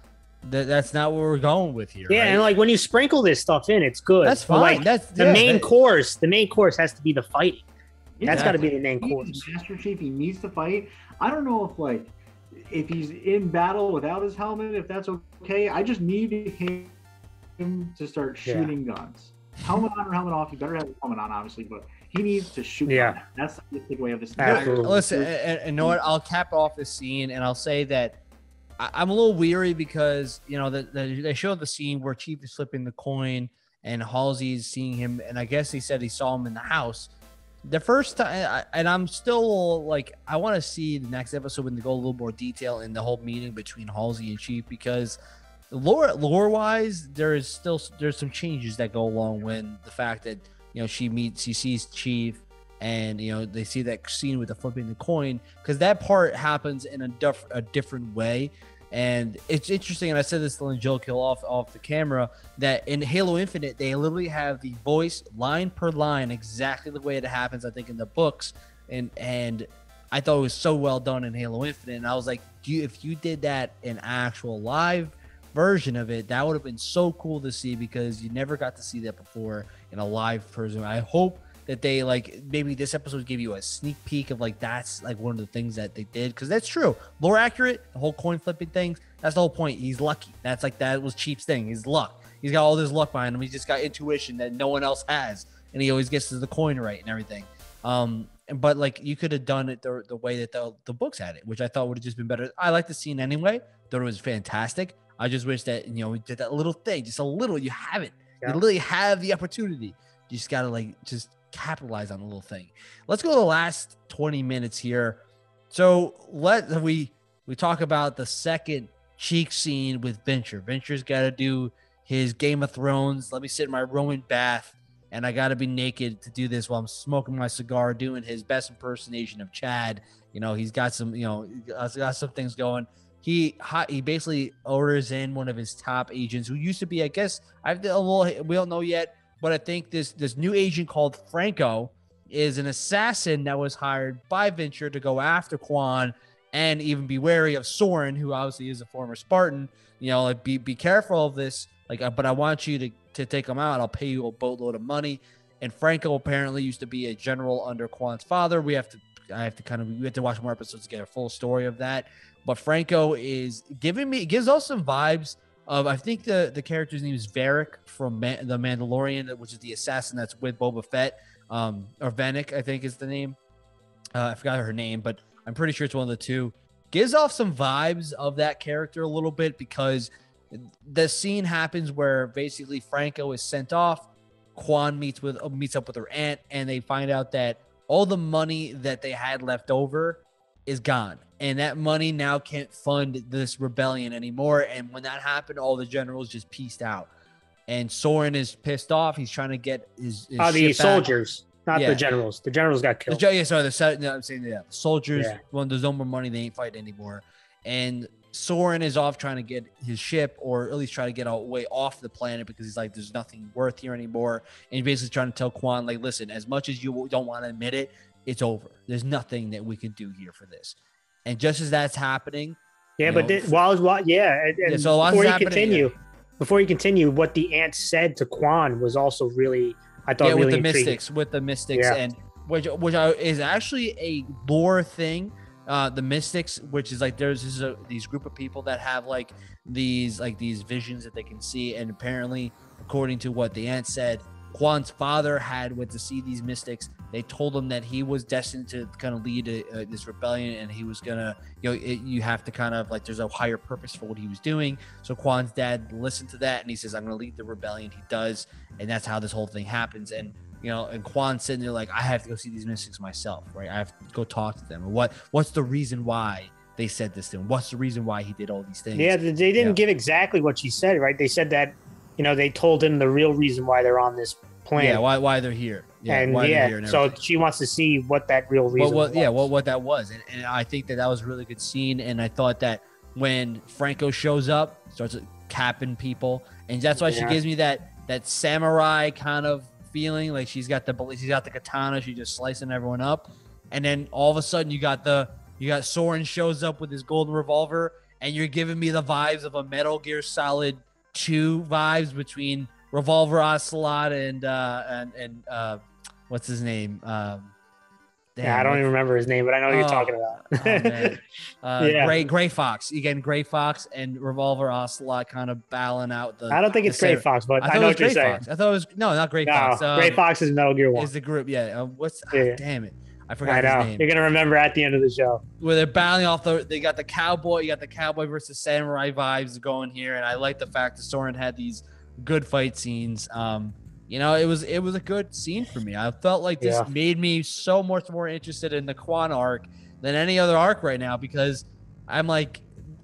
that that's not where we're going with here. Yeah, right? and like when you sprinkle this stuff in, it's good. that's fine. Like that's the yeah, main that- course, the main course has to be the fighting. Yeah, That's got to be the main He's course. Master Chief, he needs to fight. I don't know if like if he's in battle without his helmet, if that's okay. I just need him to start Yeah. shooting guns. Helmet on or helmet off. You better have a helmet on, obviously, but he needs to shoot. Yeah. guns. that's the takeaway of this. Yeah, Absolutely. Listen, and, and and know what? I'll cap off the scene and I'll say that I, I'm a little weary because you know the, the, they showed the scene where Chief is flipping the coin and Halsey's seeing him, and I guess he said he saw him in the house. The first time, and I'm still like, I want to see the next episode when they go a little more detail in the whole meeting between Halsey and Chief because lore lore wise, there is still there's some changes that go along when the fact that you know she meets, she sees Chief, and you know they see that scene with the flipping the coin because that part happens in a, diff- a different way. And it's interesting and i said this to Joe kill off off the camera that in halo infinite they literally have the voice line per line exactly the way it happens i think in the books. And and i thought it was so well done in halo infinite and i was like you, if you did that in actual live version of it that would have been so cool to see because you never got to see that before in a live person i hope that they like maybe this episode gave you a sneak peek of like that's like one of the things that they did. Because that's true. Lore accurate the whole coin flipping thing that's the whole point. He's lucky. That's like that was chief's thing his luck. He's got all this luck behind him. He's just got intuition that no one else has and he always gets the coin right and everything. Um but like you could have done it the, the way that the, the books had it which i thought would have just been better. I like the scene anyway. Thought it was fantastic. I just wish that you know we did that little thing just a little you have it Yeah. you literally have the opportunity. You just gotta like just capitalize on a little thing. Let's go to the last 20 minutes here. So let we we talk about the second cheek scene with Venture. Venture's got to do his Game of Thrones. Let me sit in my Roman bath, and I got to be naked to do this while I'm smoking my cigar, doing his best impersonation of Chad. You know, he's got some, you know, got some things going. He he basically orders in one of his top agents who used to be, I guess, I've a little, we don't know yet, but I think this this new agent called Franco is an assassin that was hired by Venture to go after Kwan and even be wary of Soren, who obviously is a former Spartan. You know, like be be careful of this. Like, uh, but I want you to to take him out. I'll pay you a boatload of money. And Franco apparently used to be a general under Kwan's father. We have to I have to kind of we have to watch more episodes to get a full story of that. But Franco is giving me gives us some vibes of I think the the character's name is Varric from the Mandalorian, which is the assassin that's with Boba Fett, um, or Vanek, I think is the name. Uh, I forgot her name, but I'm pretty sure it's one of the two. Gives off some vibes of that character a little bit because the scene happens where basically Franco is sent off. Kwan meets with meets up with her aunt, and they find out that all the money that they had left over is gone, and that money now can't fund this rebellion anymore. And when that happened, all the generals just pieced out, and Soren is pissed off. He's trying to get his, his Oh, the shit back. soldiers, not Yeah. the generals. The generals got killed. jo- yeah, sorry, the no, I'm saying yeah, the soldiers. Yeah. When there's no more money, they ain't fighting anymore. And Soren is off trying to get his ship, or at least try to get away off the planet because he's like, there's nothing worth here anymore. And he's basically trying to tell Kwan, like, listen, as much as you don't want to admit it, it's over. There's nothing that we can do here for this. And just as that's happening, yeah, but know, thi- while while yeah, and, Yeah, so before you continue, before you continue, what the ant said to Kwan was also really, I thought, yeah, really with the intriguing. mystics, with the mystics, Yeah. and which which I, is actually a lore thing. Uh, the mystics, which is like there's this, uh, these group of people that have like these like these visions that they can see, and apparently, according to what the ant said, Kwan's father had went to see these mystics. They told him that he was destined to kind of lead a, uh, this rebellion, and he was gonna, you know, it, you have to kind of like there's a higher purpose for what he was doing. So Kwan's dad listened to that, and he says, "I'm gonna lead the rebellion." He does, and that's how this whole thing happens. And you know, and Kwan's sitting there like, "I have to go see these mystics myself, right? I have to go talk to them. What what's the reason why?" They said this to him. What's the reason why he did all these things? Yeah, they they didn't give exactly what she said, right? They said that, you know, they told him the real reason why they're on this planet. yeah. Why why they're here? Yeah, and yeah, and so she wants to see what that real reason. what, what yeah was. what, what that was and, and i think that that was a really good scene and i thought that when franco shows up starts capping people and that's why she gives me that that samurai kind of feeling like she's got the she's got the katana she's just slicing everyone up and then all of a sudden you got the you got soren shows up with his golden revolver and you're giving me the vibes of a metal gear solid 2 vibes between revolver ocelot and uh and and uh what's his name um yeah, I don't even remember his name, but I know who you're Oh, talking about. oh. Uh, Yeah. Gray Gray Fox again. Gray Fox and Revolver Ocelot kind of battling out the. I don't think it's Gray Fox, but I I, thought know it was what you're Gray saying. Fox. I thought it was no, not Gray No, Fox. Um, Gray Fox is Metal Gear One. is the group. Yeah. Um, what's ah, Yeah. damn it? I forgot I know. his name. You're gonna remember at the end of the show. Where they're battling off the. They got the cowboy. You got the cowboy versus samurai vibes going here, and I like the fact that Soren had these good fight scenes. Um, you know, it was it was a good scene for me. I felt like this Yeah. made me so much more interested in the Kwan arc than any other arc right now because I'm like,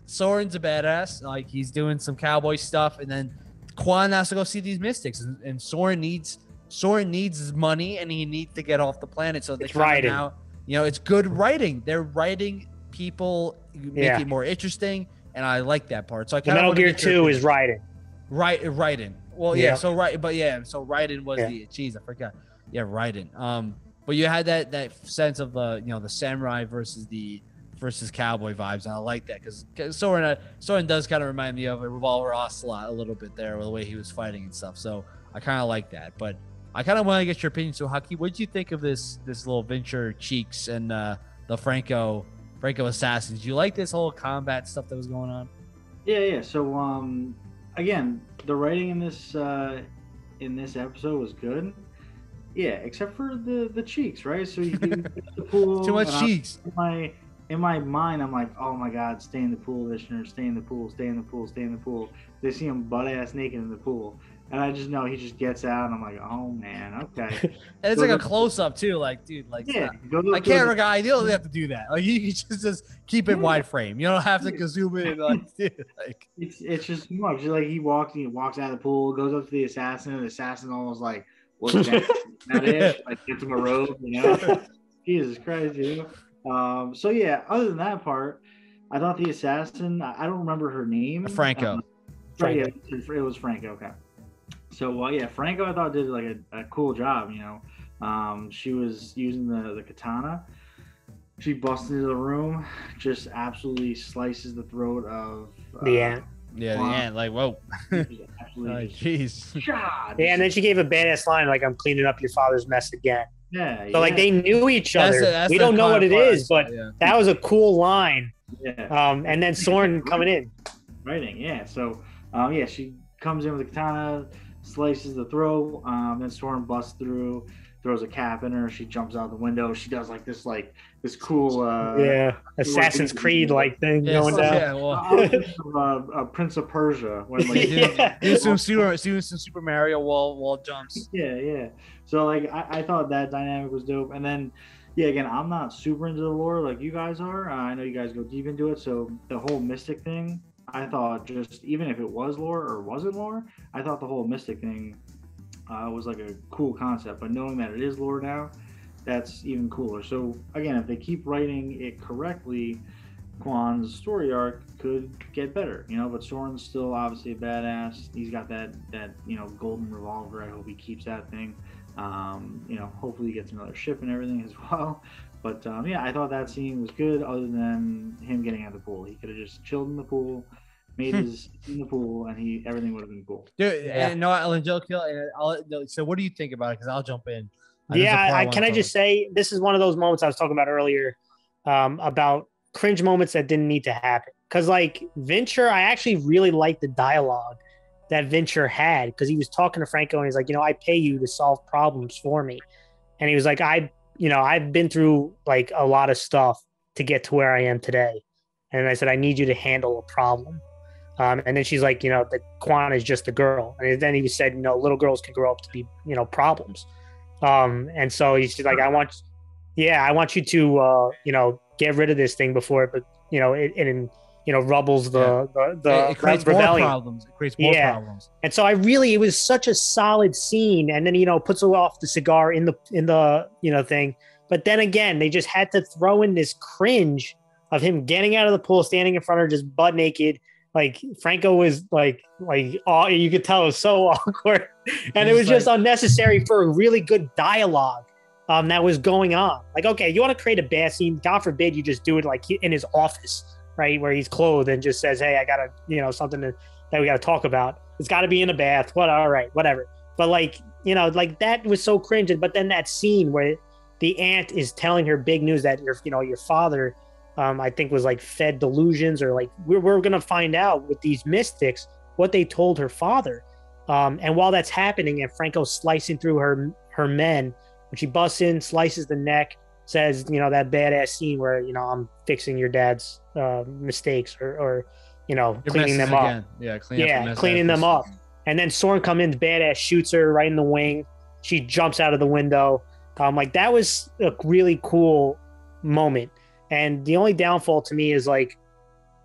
Soren's a badass. Like he's doing some cowboy stuff, and then Kwan has to go see these mystics, and, and Soren needs Soren needs his money, and he needs to get off the planet. So they It's kinda writing. now, you know, it's good writing. They're writing people, make Yeah. it more interesting, and I like that part. So I The kind of Metal Gear Two is writing. Right, Raiden. Well, yeah. Yeah. So right, but yeah. So Raiden was Yeah. the. Jeez, I forgot. Yeah, Raiden. Um, but you had that that sense of the you know the samurai versus the versus cowboy vibes, and I like that because Soren uh, Soren does kind of remind me of a Revolver Ocelot a little bit there, with the way he was fighting and stuff. So I kind of like that. But I kind of want to get your opinion. So, Haki, what did you think of this this little venture cheeks and uh, the Franco Franco assassins? You like this whole combat stuff that was going on? Yeah, yeah. So um, again, the writing in this uh, in this episode was good. Yeah, except for the the cheeks, right? So you get into the pool. Too much I'm- cheeks. In my in my mind, I'm like, oh my god, stay in the pool, listeners, stay in the pool, stay in the pool, stay in the pool. They see him butt ass naked in the pool, and I just know he just gets out, and I'm like, oh man, okay. And it's So like a close up too. Like, dude, like yeah, go go to- camera guy, you don't have to do that. Like you just just keep it Yeah. wide frame. You don't have to zoom in. Like, dude, like It's it's just too much. Like he walks, he walks out of the pool, goes up to the assassin, and the assassin almost like, "What's that? that is?" Like gets him a robe, you know. Jesus Christ, you know. Um. So yeah, other than that part, I thought the assassin. I don't remember her name. Franco. Um, right, yeah, it was Franco. Okay. So well, yeah, Franco, I thought did like a, a cool job. You know, um, she was using the the katana. She busts into the room, just absolutely slices the throat of The uh, ant. yeah, the Wow. end. Like, whoa, just like, jeez. just. Yeah, and then she gave a badass line like, "I'm cleaning up your father's mess again." yeah, So like they knew each That's other. that's we don't know what kind it part is, but yeah. that was a cool line. yeah, Um, and then Soren coming in. writing, yeah. So, um, yeah, she comes in with a katana, slices the throat. Um, then Soren busts through, throws a cap in her. She jumps out the window. She does like this, like this cool, uh, yeah, Assassin's Creed like thing Yeah, going so- down. yeah, well, I was thinking of, uh, uh, Prince of Persia when like Yeah. do some super, do some Super Mario wall wall jumps. yeah, yeah. So like I, I thought that dynamic was dope. And then yeah, again, I'm not super into the lore like you guys are. Uh, I know you guys go deep into it. So the whole mystic thing, I thought just even if it was lore or wasn't lore, I thought the whole mystic thing uh, was like a cool concept. But knowing that it is lore now, that's even cooler. So again, if they keep writing it correctly, Kwan's story arc could get better, you know. But Soren's still obviously a badass. He's got that that you know golden revolver. I hope he keeps that thing. Um, you know, hopefully he gets another ship and everything as well. But um, yeah, I thought that scene was good. Other than him getting out of the pool, he could have just chilled in the pool, made Hmm. his in the pool, and he everything would have been cool. Dude, Yeah. and no, Ellen Jill kill. And I'll, no, so, what do you think about it? Because I'll jump in. There's a yeah, part I, can I talk just say this is one of those moments I was talking about earlier um, about cringe moments that didn't need to happen. Because like Venture, I actually really liked the dialogue that Venture had because he was talking to Franco and he's like, you know, I pay you to solve problems for me, and he was like, I, you know, I've been through like a lot of stuff to get to where I am today, and I said I need you to handle a problem. Um, and then she's like, you know, the Kwan is just a girl. And then he said, you know, little girls can grow up to be, you know, problems. Um, and so he's like, I want, yeah, I want you to, uh, you know, get rid of this thing before but you know, it, it you know, rubbles the the, the it, it creates more rebellion. problems. It creates more Yeah. problems. And so I really, it was such a solid scene. And then you know, puts off the cigar in the in the you know thing. But then again, they just had to throw in this cringe of him getting out of the pool, standing in front of her, just butt naked. Like Franco was like like oh, you could tell it was so awkward, and it was just like- unnecessary for a really good dialogue um, that was going on. Like, okay, you want to create a bad scene? God forbid you just do it like in his office, right, where he's clothed and just says, "Hey, I got to you know something to, that we got to talk about." It's got to be in a bath. What? All right, whatever. But like you know, like that was so cringe. But then that scene where the aunt is telling her big news that your you know your father, um, I think was like fed delusions or like we're we're gonna find out with these mystics what they told her father. Um, and while that's happening, and Franco's slicing through her her men, when she busts in, slices the neck, says, you know, that badass scene where you know I'm fixing your dad's uh, mistakes or or you know Your cleaning them up. again. Yeah, clean up Yeah, the cleaning them up. And then Soren comes in, badass, shoots her right in the wing. She jumps out of the window. Um, like that was a really cool moment. And the only downfall to me is like,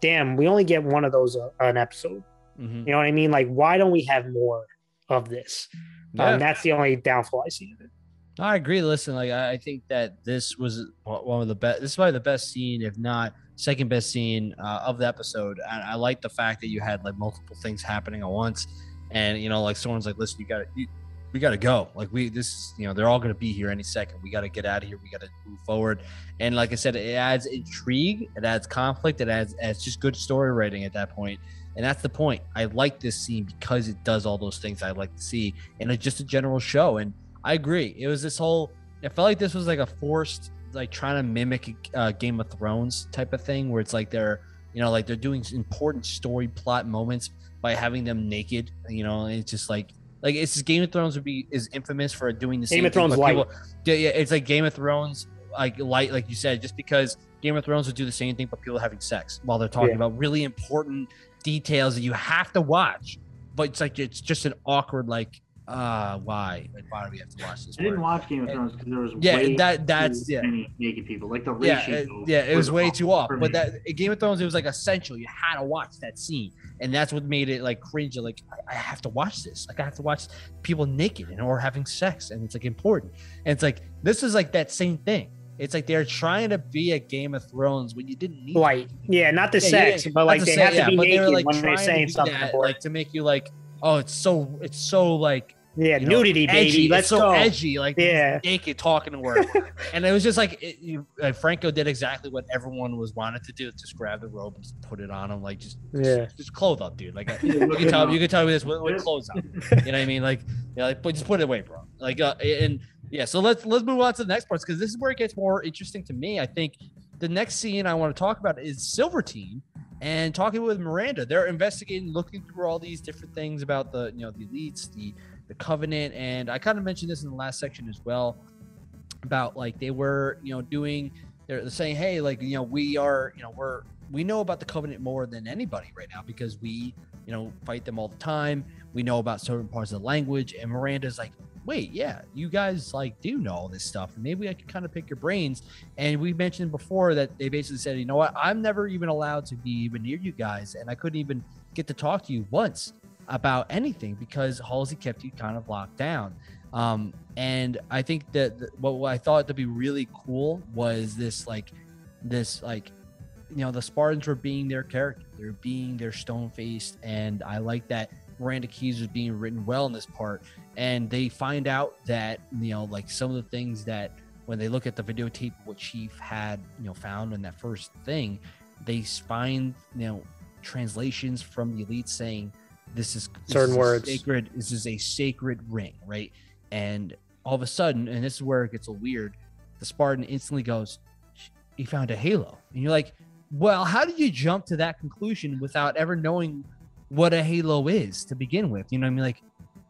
damn, we only get one of those uh, an episode. Mhm. You know what I mean? Like, why don't we have more of this? Yeah. Um, that's the only downfall I see of it. I agree. Listen, like I think that this was one of the best. This is probably the best scene, if not second best scene uh, of the episode. And I like the fact that you had like multiple things happening at once, and you know, like someone's like, "Listen, you got to, we got to go. Like we, this, is you know, they're all going to be here any second. We got to get out of here. We got to move forward." And like I said, it adds intrigue, it adds conflict, it adds, it's just good story writing at that point. And that's the point. I like this scene because it does all those things I like to see, and it's just a general show. And I agree. It was this whole. It felt like this was like a forced, like trying to mimic uh, Game of Thrones type of thing, where it's like they're, you know, like they're doing important story plot moments by having them naked. You know, and it's just like, like it's just Game of Thrones would be is infamous for doing the Game same of Thrones thing, light. people- yeah, yeah, it's like Game of Thrones, like light, like you said, just because Game of Thrones would do the same thing, but people having sex while they're talking Yeah. about really important details that you have to watch. But it's like it's just an awkward, like, uh, why? Like, why do we have to watch this? I didn't watch Game of Thrones because there was Yeah, way that- that's- too yeah. many naked people. Like the yeah, ratio. it, yeah, it was way off too off. But that Game of Thrones, it was like essential. You had to watch that scene, and that's what made it like cringe. Like I, I have to watch this. Like I have to watch people naked and or having sex, and it's like important. And it's like this is like that same thing. It's like they're trying to be a Game of Thrones when you didn't need Light. Yeah, not the Yeah, sex, yeah, but like they say- have to yeah, be but they naked were, like, when they're saying something that, like to make you like, oh, it's so it's so like yeah, you know, nudity, edgy. baby. Let's so go. edgy, like Yeah. naked talking to her, and it was just like it, you, uh, Franco did exactly what everyone was wanted to do: just grab the robe and put it on him, like just Yeah. just, just clothe up, dude. Like you can tell you can tell me this with, with clothes on. You know what I mean? Like you know, like but just put it away, bro. Like uh, and yeah, so let's let's move on to the next parts because this is where it gets more interesting to me. I think the next scene I want to talk about is Silver Team and talking with Miranda. They're investigating, looking through all these different things about the you know the elites, the the covenant, and I kind of mentioned this in the last section as well about like they were you know doing they're saying hey like you know we are you know we're we know about the covenant more than anybody right now because we you know fight them all the time. We know about certain parts of the language. And miranda's like wait yeah you guys like do know all this stuff. Maybe i could kind of pick your brains. And we mentioned before that they basically said you know what? I'm never even allowed to be even near you guys and i couldn't even get to talk to you once about anything because halsey kept you kind of locked down um, and I think that th- what, what I thought to be really cool was this like this like you know the Spartans were being their character. They're being their stone faced, and I like that Miranda Keyes was being written well in this part. And they find out that you know like some of the things that when they look at the videotape what Chief had you know found in that first thing, they find you know translations from the elite saying this is this Certain is words. sacred. This is a sacred ring, right? And all of a sudden, and this is where it gets a weird. The Spartan instantly goes, "He found a halo," and you're like, "Well, how did you jump to that conclusion without ever knowing what a halo is to begin with?" You know what I mean? Like,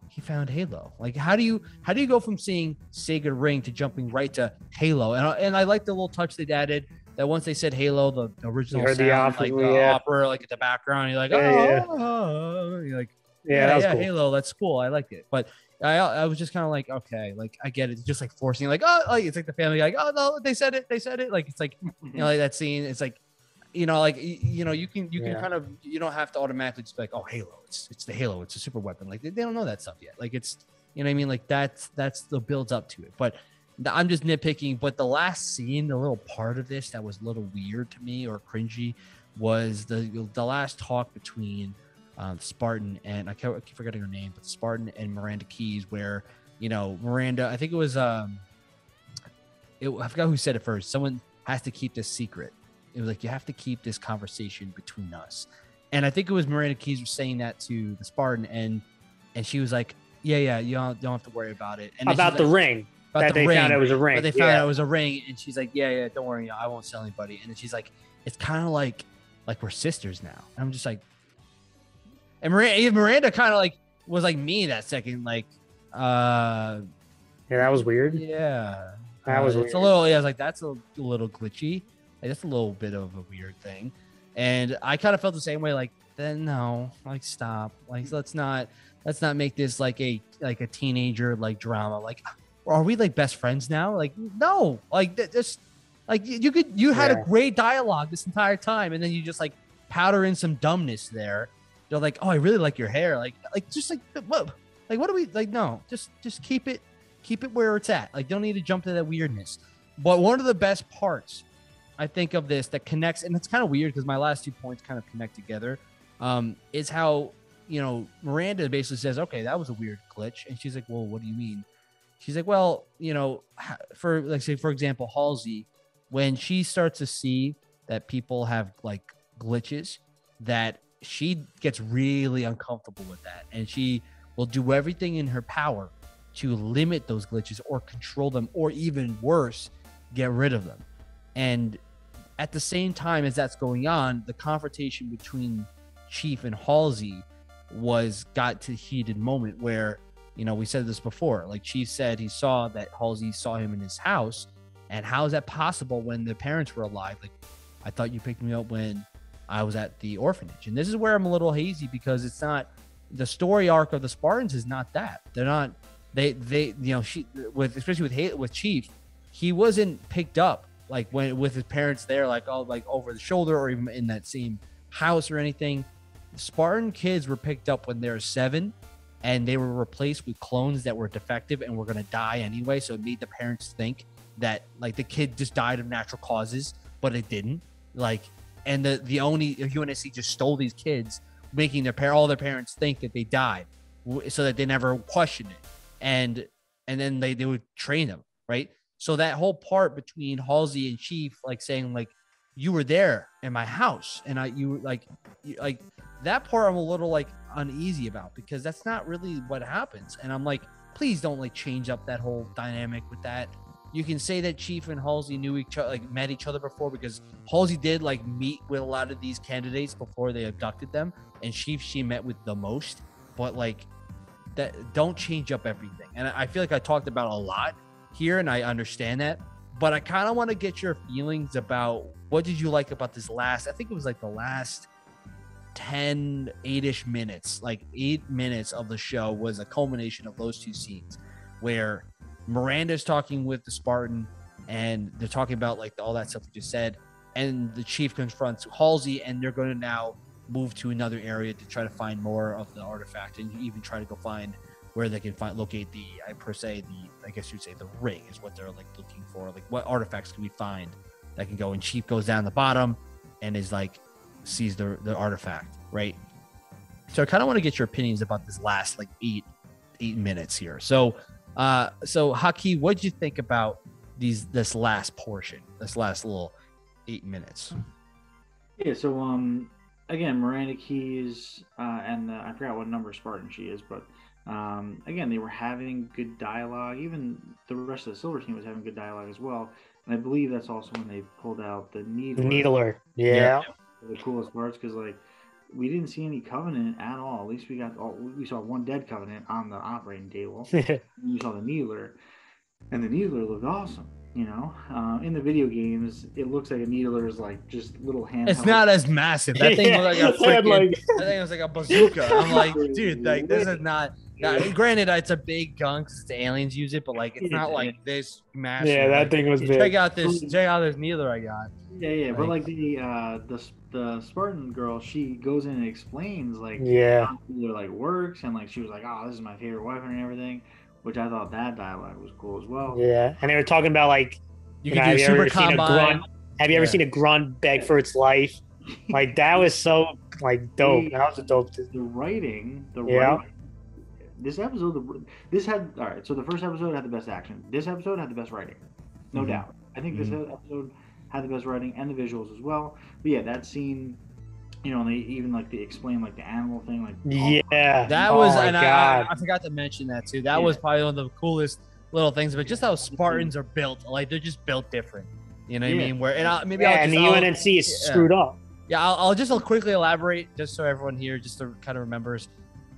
he found halo. Like, how do you how do you go from seeing sacred ring to jumping right to halo? And and I like the little touch they added. That once they said Halo, the original heard the opera, like the yeah. opera, like at the background, you're like, oh, Yeah, yeah. Ah, ah, ah. you're like, Yeah, that was cool. Halo, that's cool. I liked it, but I I was just kind of like, okay, like I get it. It's just like forcing, like oh, like it's like the family, like oh no, they said it, they said it. Like it's like you know, like that scene. It's like you know, like you know, you can you can Yeah. kind of you don't have to automatically just be like, oh, Halo, it's it's the Halo, it's a super weapon. Like they, they don't know that stuff yet. Like it's you know what I mean. Like that's that's the builds up to it, but. I'm just nitpicking, but the last scene, the little part of this that was a little weird to me or cringy, was the the last talk between um, Spartan and I keep, I keep forgetting her name, but Spartan and Miranda Keyes, where you know Miranda, I think it was um, it, I forgot who said it first. Someone has to keep this secret. It was like you have to keep this conversation between us, and I think it was Miranda Keyes was saying that to the Spartan, and and she was like, yeah, yeah, you don't, don't have to worry about it. And About the like- ring that the they ring. found it was a ring. But they found yeah. out it was a ring, and she's like, "Yeah, yeah, don't worry, I won't tell anybody." And then she's like, "It's kind of like like we're sisters now." And I'm just like, and Miranda, Miranda kind of like was like me that second, like, uh, yeah, that was weird. yeah, That was Uh, it's a little. Yeah, I was like, that's a little glitchy. Like, that's a little bit of a weird thing, and I kind of felt the same way. Like, then no, like stop. Like, let's not let's not make this like a like a teenager like drama. Like, are we like best friends now? Like, no. Like, th- just like you, you could you had Yeah. a great dialogue this entire time, and then you just like powder in some dumbness there. They're like, oh, I really like your hair. Like, like just like what? Like, what do we like? No, just just keep it keep it where it's at. Like, don't need to jump to that weirdness. But one of the best parts, I think, of this that connects, and it's kind of weird because my last two points kind of connect together, um, is how you know Miranda basically says, "Okay, that was a weird glitch," and she's like, "Well, what do you mean?" She's like, "Well, you know, for like say for example, Halsey, when she starts to see that people have like glitches, that she gets really uncomfortable with that, and she will do everything in her power to limit those glitches or control them, or even worse, get rid of them. And at the same time as that's going on, the confrontation between Chief and Halsey was got to heated moment where, you know, we said this before. Like Chief said he saw that Halsey saw him in his house. And how is that possible when the parents were alive? Like, I thought you picked me up when I was at the orphanage. And this is where I'm a little hazy because it's not the story arc of the Spartans is not that. They're not they they you know she with especially with with Chief, he wasn't picked up like when with his parents there like all like over the shoulder or even in that same house or anything. Spartan kids were picked up when they were seven, and they were replaced with clones that were defective and were gonna die anyway. So it made the parents think that like the kid just died of natural causes, but it didn't. Like, and the the only UNSC just stole these kids, making their par- all their parents think that they died, so that they never questioned it, and and then they they would train them right. So that whole part between Halsey and Chief, like saying like, you were there in my house, and I you like you, like that part I'm a little like uneasy about because that's not really what happens, and I'm like, please don't like change up that whole dynamic with that you can say that Chief and Halsey knew each other, like met each other before, because Halsey did like meet with a lot of these candidates before they abducted them, and Chief she met with the most. But like that, don't change up everything. And I I feel like I talked about a lot here, and I understand that, but I kind of want to get your feelings about what did you like about this last? I think it was like the last 10 8ish minutes like eight minutes of the show was a culmination of those two scenes where Miranda's talking with the Spartan and they're talking about like all that stuff you just said. And the chief confronts Halsey and they're going to now move to another area to try to find more of the artifact and even try to go find where they can find locate the I per se the I guess you'd say the ring is what they're like looking for. Like what artifacts can we find that can go and Chief goes down the bottom and is like sees the the artifact, right? So I kind of want to get your opinions about this last like eight eight minutes here. So uh so Haki, what did you think about these this last portion, this last little eight minutes? Yeah, so um again, Miranda Keyes uh, and uh, I forgot what number Spartan she is, but um, again, they were having good dialogue. Even the rest of the Silver team was having good dialogue as well. And I believe that's also when they pulled out the needler. Needler, yeah. The coolest parts because like we didn't see any covenant at all. At least we got all, we saw one dead covenant on the operating table. we saw the needler, and the needler looked awesome. You know, uh, in the video games, it looks like a needler is like just little hand. It's not as massive. That thing was like a freaking. like, that thing was like a bazooka. I'm like, dude, like this is not. Now, granted, it's a big gun because the aliens use it, but like it's not like this massive. Yeah, that like, thing was big. Check out this. Check out this needler I got. Yeah, yeah, like, but like the uh the the Spartan girl, she goes in and explains like yeah, how it like works, and like she was like, oh, this is my favorite weapon and everything which I thought that dialogue was cool as well. Yeah, and they were talking about like you, you know, have you ever seen a grunt? Have you ever yeah. seen a grunt beg for its life? Like that was so like dope. The, that was a dope. The writing, the yeah. Writing, this episode, this had all right. So the first episode had the best action. This episode had the best writing, no mm-hmm. doubt. I think this mm-hmm. episode had the best writing and the visuals as well. But yeah, that scene you know, and they even like they explain like the animal thing, like yeah, that was, oh and I, I, forgot to mention that too. That yeah. was probably one of the coolest little things, but just how Spartans are built, like they're just built different. You know what yeah. I mean? Where and I'll, maybe yeah, I'll and just, the I'll, UNSC is yeah. screwed up. Yeah, I'll, I'll just I'll quickly elaborate just so everyone here just to kind of remembers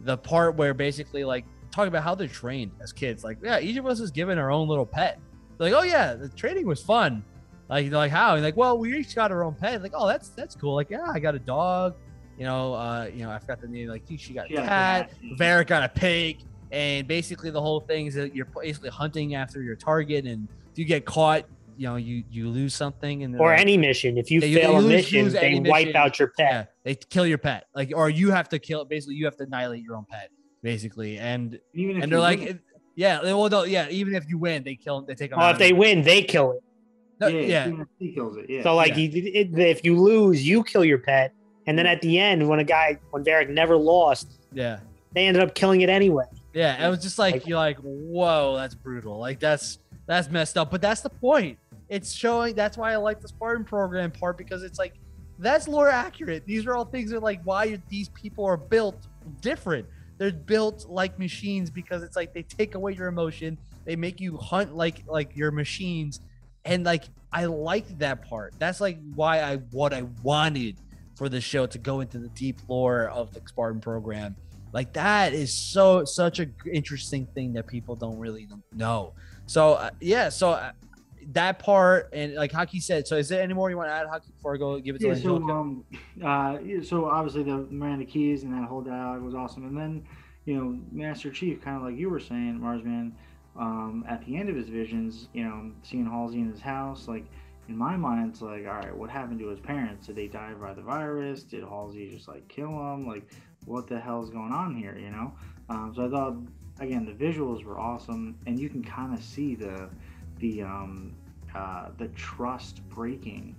the part where basically like talking about how they're trained as kids. Like, yeah, each of us is given our own little pet. They're like, oh yeah, the training was fun. Like, like how? And like, well, we each got our own pet. Like, oh, that's that's cool. Like, yeah, I got a dog. You know, uh, you know, I forgot the name. Like, she got a cat. Vannak got a pig. And basically, the whole thing is that you're basically hunting after your target, and if you get caught, you know, you you lose something, and or any mission. If you yeah, fail you, a mission, lose they wipe mission. out your pet. Yeah, they kill your pet, like, or you have to kill. Basically, you have to annihilate your own pet, basically. And even and they're like, win. yeah, well, yeah, even if you win, they kill. They take. Well, if they win, they kill it. No, yeah, yeah. he kills it. Yeah. So like, yeah. it, if you lose, you kill your pet, and then at the end, when a guy, when Vannak never lost, yeah, they ended up killing it anyway. Yeah, it was just like, like you're like, whoa, that's brutal. Like that's that's messed up. But that's the point. It's showing. That's why I like the Spartan program part because it's like that's lore accurate. These are all things that like why these people are built different. They're built like machines because it's like they take away your emotion. They make you hunt like like your machines, and like I liked that part. That's like why I what I wanted for the show to go into the deep lore of the Spartan program. Like that is so such a interesting thing that people don't really know. So uh, yeah, so uh, that part and like Haki said. So is there any more you want to add, Haki, before I go give it to yeah, so, um, uh, so obviously the Miranda Keyes and that whole dialogue was awesome, and then you know Master Chief, kind of like you were saying, Marzzman, um, at the end of his visions, you know, seeing Halsey in his house, like in my mind, it's like, all right, what happened to his parents? Did they die by the virus? Did Halsey just like kill him? Like, what the hell's going on here? You know? Um, so I thought, again, the visuals were awesome, and you can kind of see the the um, uh, the trust breaking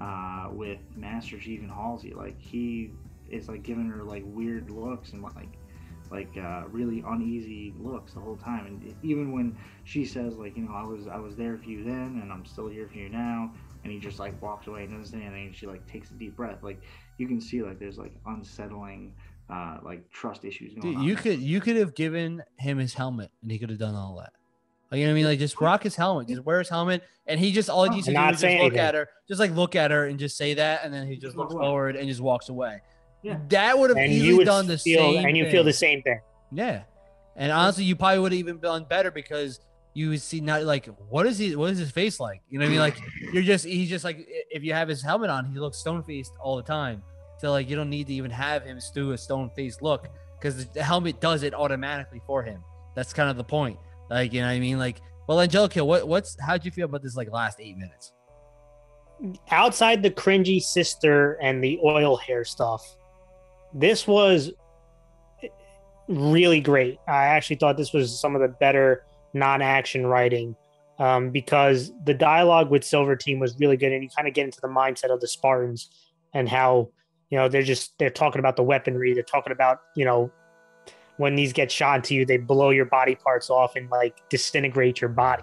uh, with Master Chief and Halsey. Like he is like giving her like weird looks and like like uh, really uneasy looks the whole time. And even when she says like, you know, I was I was there for you then, and I'm still here for you now, and he just like walks away and doesn't say anything, and she like takes a deep breath. Like you can see like there's like unsettling. Uh, like trust issues Dude, you could you could have given him his helmet and he could have done all that. Like, you know what I mean? Like just rock his helmet, just wear his helmet, and he just all he needs to do is just look anything. at her, just like look at her and just say that, and then he just looks forward and just walks away. Yeah. That would have and easily would done the feel, same. And you thing. feel the same thing. Yeah. And honestly, you probably would have even done better because you would see not like what is he what is his face like? You know what I mean? Like you're just he's just like if you have his helmet on, he looks stone faced all the time. So like you don't need to even have him do a stone faced look because the helmet does it automatically for him. That's kind of the point. Like you know what I mean? Like well, Angelica, what what's how'd you feel about this like last eight minutes? Outside the cringy sister and the oil hair stuff, this was really great. I actually thought this was some of the better non-action writing um, because the dialogue with Silver Team was really good, and you kind of get into the mindset of the Spartans. and how you know they're just they're talking about the weaponry. They're talking about you know when these get shot into you, they blow your body parts off and like disintegrate your body,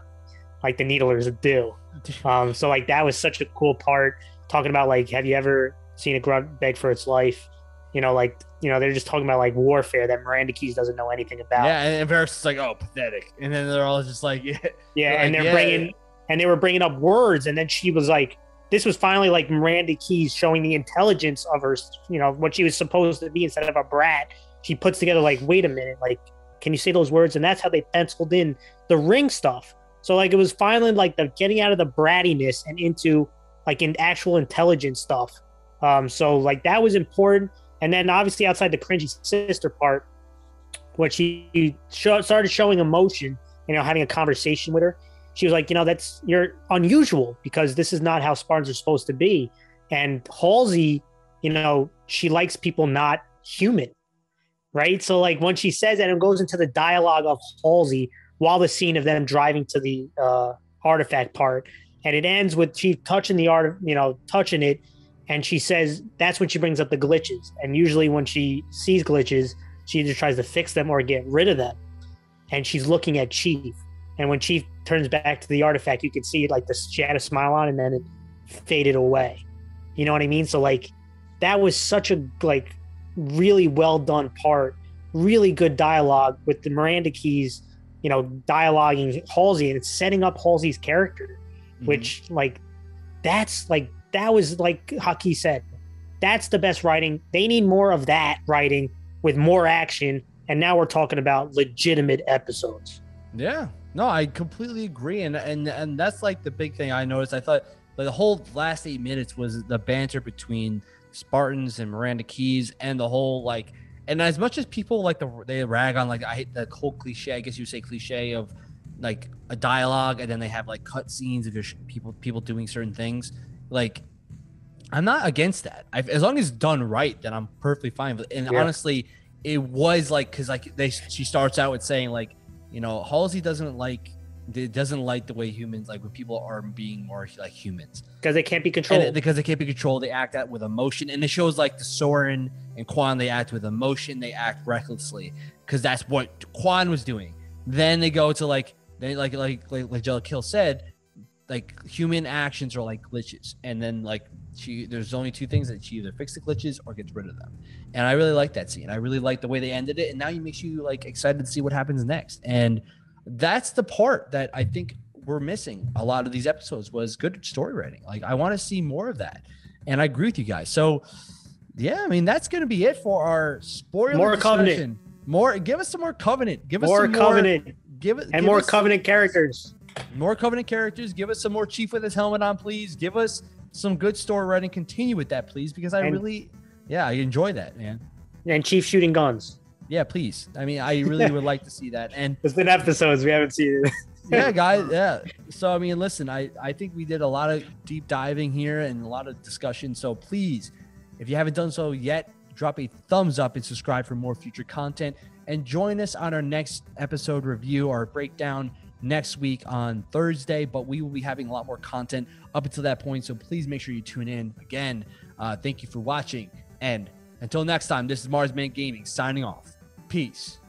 like the needlers do. Um, so like that was such a cool part. Talking about like, have you ever seen a grunt beg for its life? You know, like you know they're just talking about like warfare that Miranda Keyes doesn't know anything about. Yeah, and Varys is like, "Oh, pathetic," and then they're all just like, "Yeah, yeah," and like, they're "Yeah." bringing and they were bringing up words, and then she was like, "This was finally like Miranda Keyes showing the intelligence of her, you know, what she was supposed to be instead of a brat." She puts together like, "Wait a minute, like, can you say those words?" And that's how they penciled in the ring stuff. So like, it was finally like the getting out of the brattiness and into like in actual intelligence stuff. Um, so like that was important. And then obviously outside the cringy sister part, when she show, started showing emotion, you know, having a conversation with her, she was like, you know, that's you're unusual because this is not how Spartans are supposed to be. And Halsey, you know, she likes people not human, right? So like when she says that, it goes into the dialogue of Halsey while the scene of them driving to the uh, artifact part, and it ends with she touching the art, you know, touching it, and she says that's when she brings up the glitches. And usually when she sees glitches, she either tries to fix them or get rid of them. And she's looking at Chief, and when Chief turns back to the artifact, you can see like the she had a smile on, and then it faded away. You know what I mean? So like that was such a like really well done part, really good dialogue with the Miranda Keyes, you know, dialoguing Halsey and it's setting up Halsey's character, mm-hmm. which like that's like that was like Haki said, that's the best writing. They need more of that writing with more action. And now we're talking about legitimate episodes. Yeah, no, I completely agree, and and and that's like the big thing I noticed. I thought like, the whole last eight minutes was the banter between Spartans and Miranda Keyes, and the whole like, and as much as people like the they rag on like I hate the whole cliche, I guess you say cliche of like a dialogue, and then they have like cut scenes of just people people doing certain things. Like, I'm not against that. I, as long as it's done right, then I'm perfectly fine. with it. And Yeah. honestly, it was like because like they she starts out with saying like you know Halsey doesn't like it doesn't like the way humans like when people are being more like humans. Because they can't be controlled. it- because they can't be controlled they act out with emotion. And it shows like the Soren and Kwan they act with emotion they act recklessly. Because that's what Kwan was doing. Then they go to like they like like like, like Jellicle Kill said like human actions are like glitches. And then like she there's only two things that she either fix the glitches or gets rid of them. And i really like that scene. I really like the way they ended it. And now it makes you like excited to see what happens next. And that's the part that i think we're missing a lot of these episodes was good story writing. Like i want to see more of that and i agree with you guys. So yeah i mean that's going to be it for our spoiler More Covenant. more give us some more covenant. Give us more some covenant. More give it and give more covenant characters. more covenant characters. Give us some more chief with his helmet on please. Give us some good story writing. Continue with that please because i And- really yeah i enjoy that man. And Chief shooting guns. Yeah please. I mean i really would like to see that. And It's been episodes. We haven't seen it. yeah guys yeah. So i mean listen i i think we did a lot of deep diving here and a lot of discussion. So please if you haven't done so yet drop a thumbs up and subscribe for more future content. And join us on our next episode review or breakdown next week on thursday. But we will be having a lot more content up until that point. So please make sure you tune in again. Uh, thank you for watching. And until next time this is Marzzman Gaming signing off peace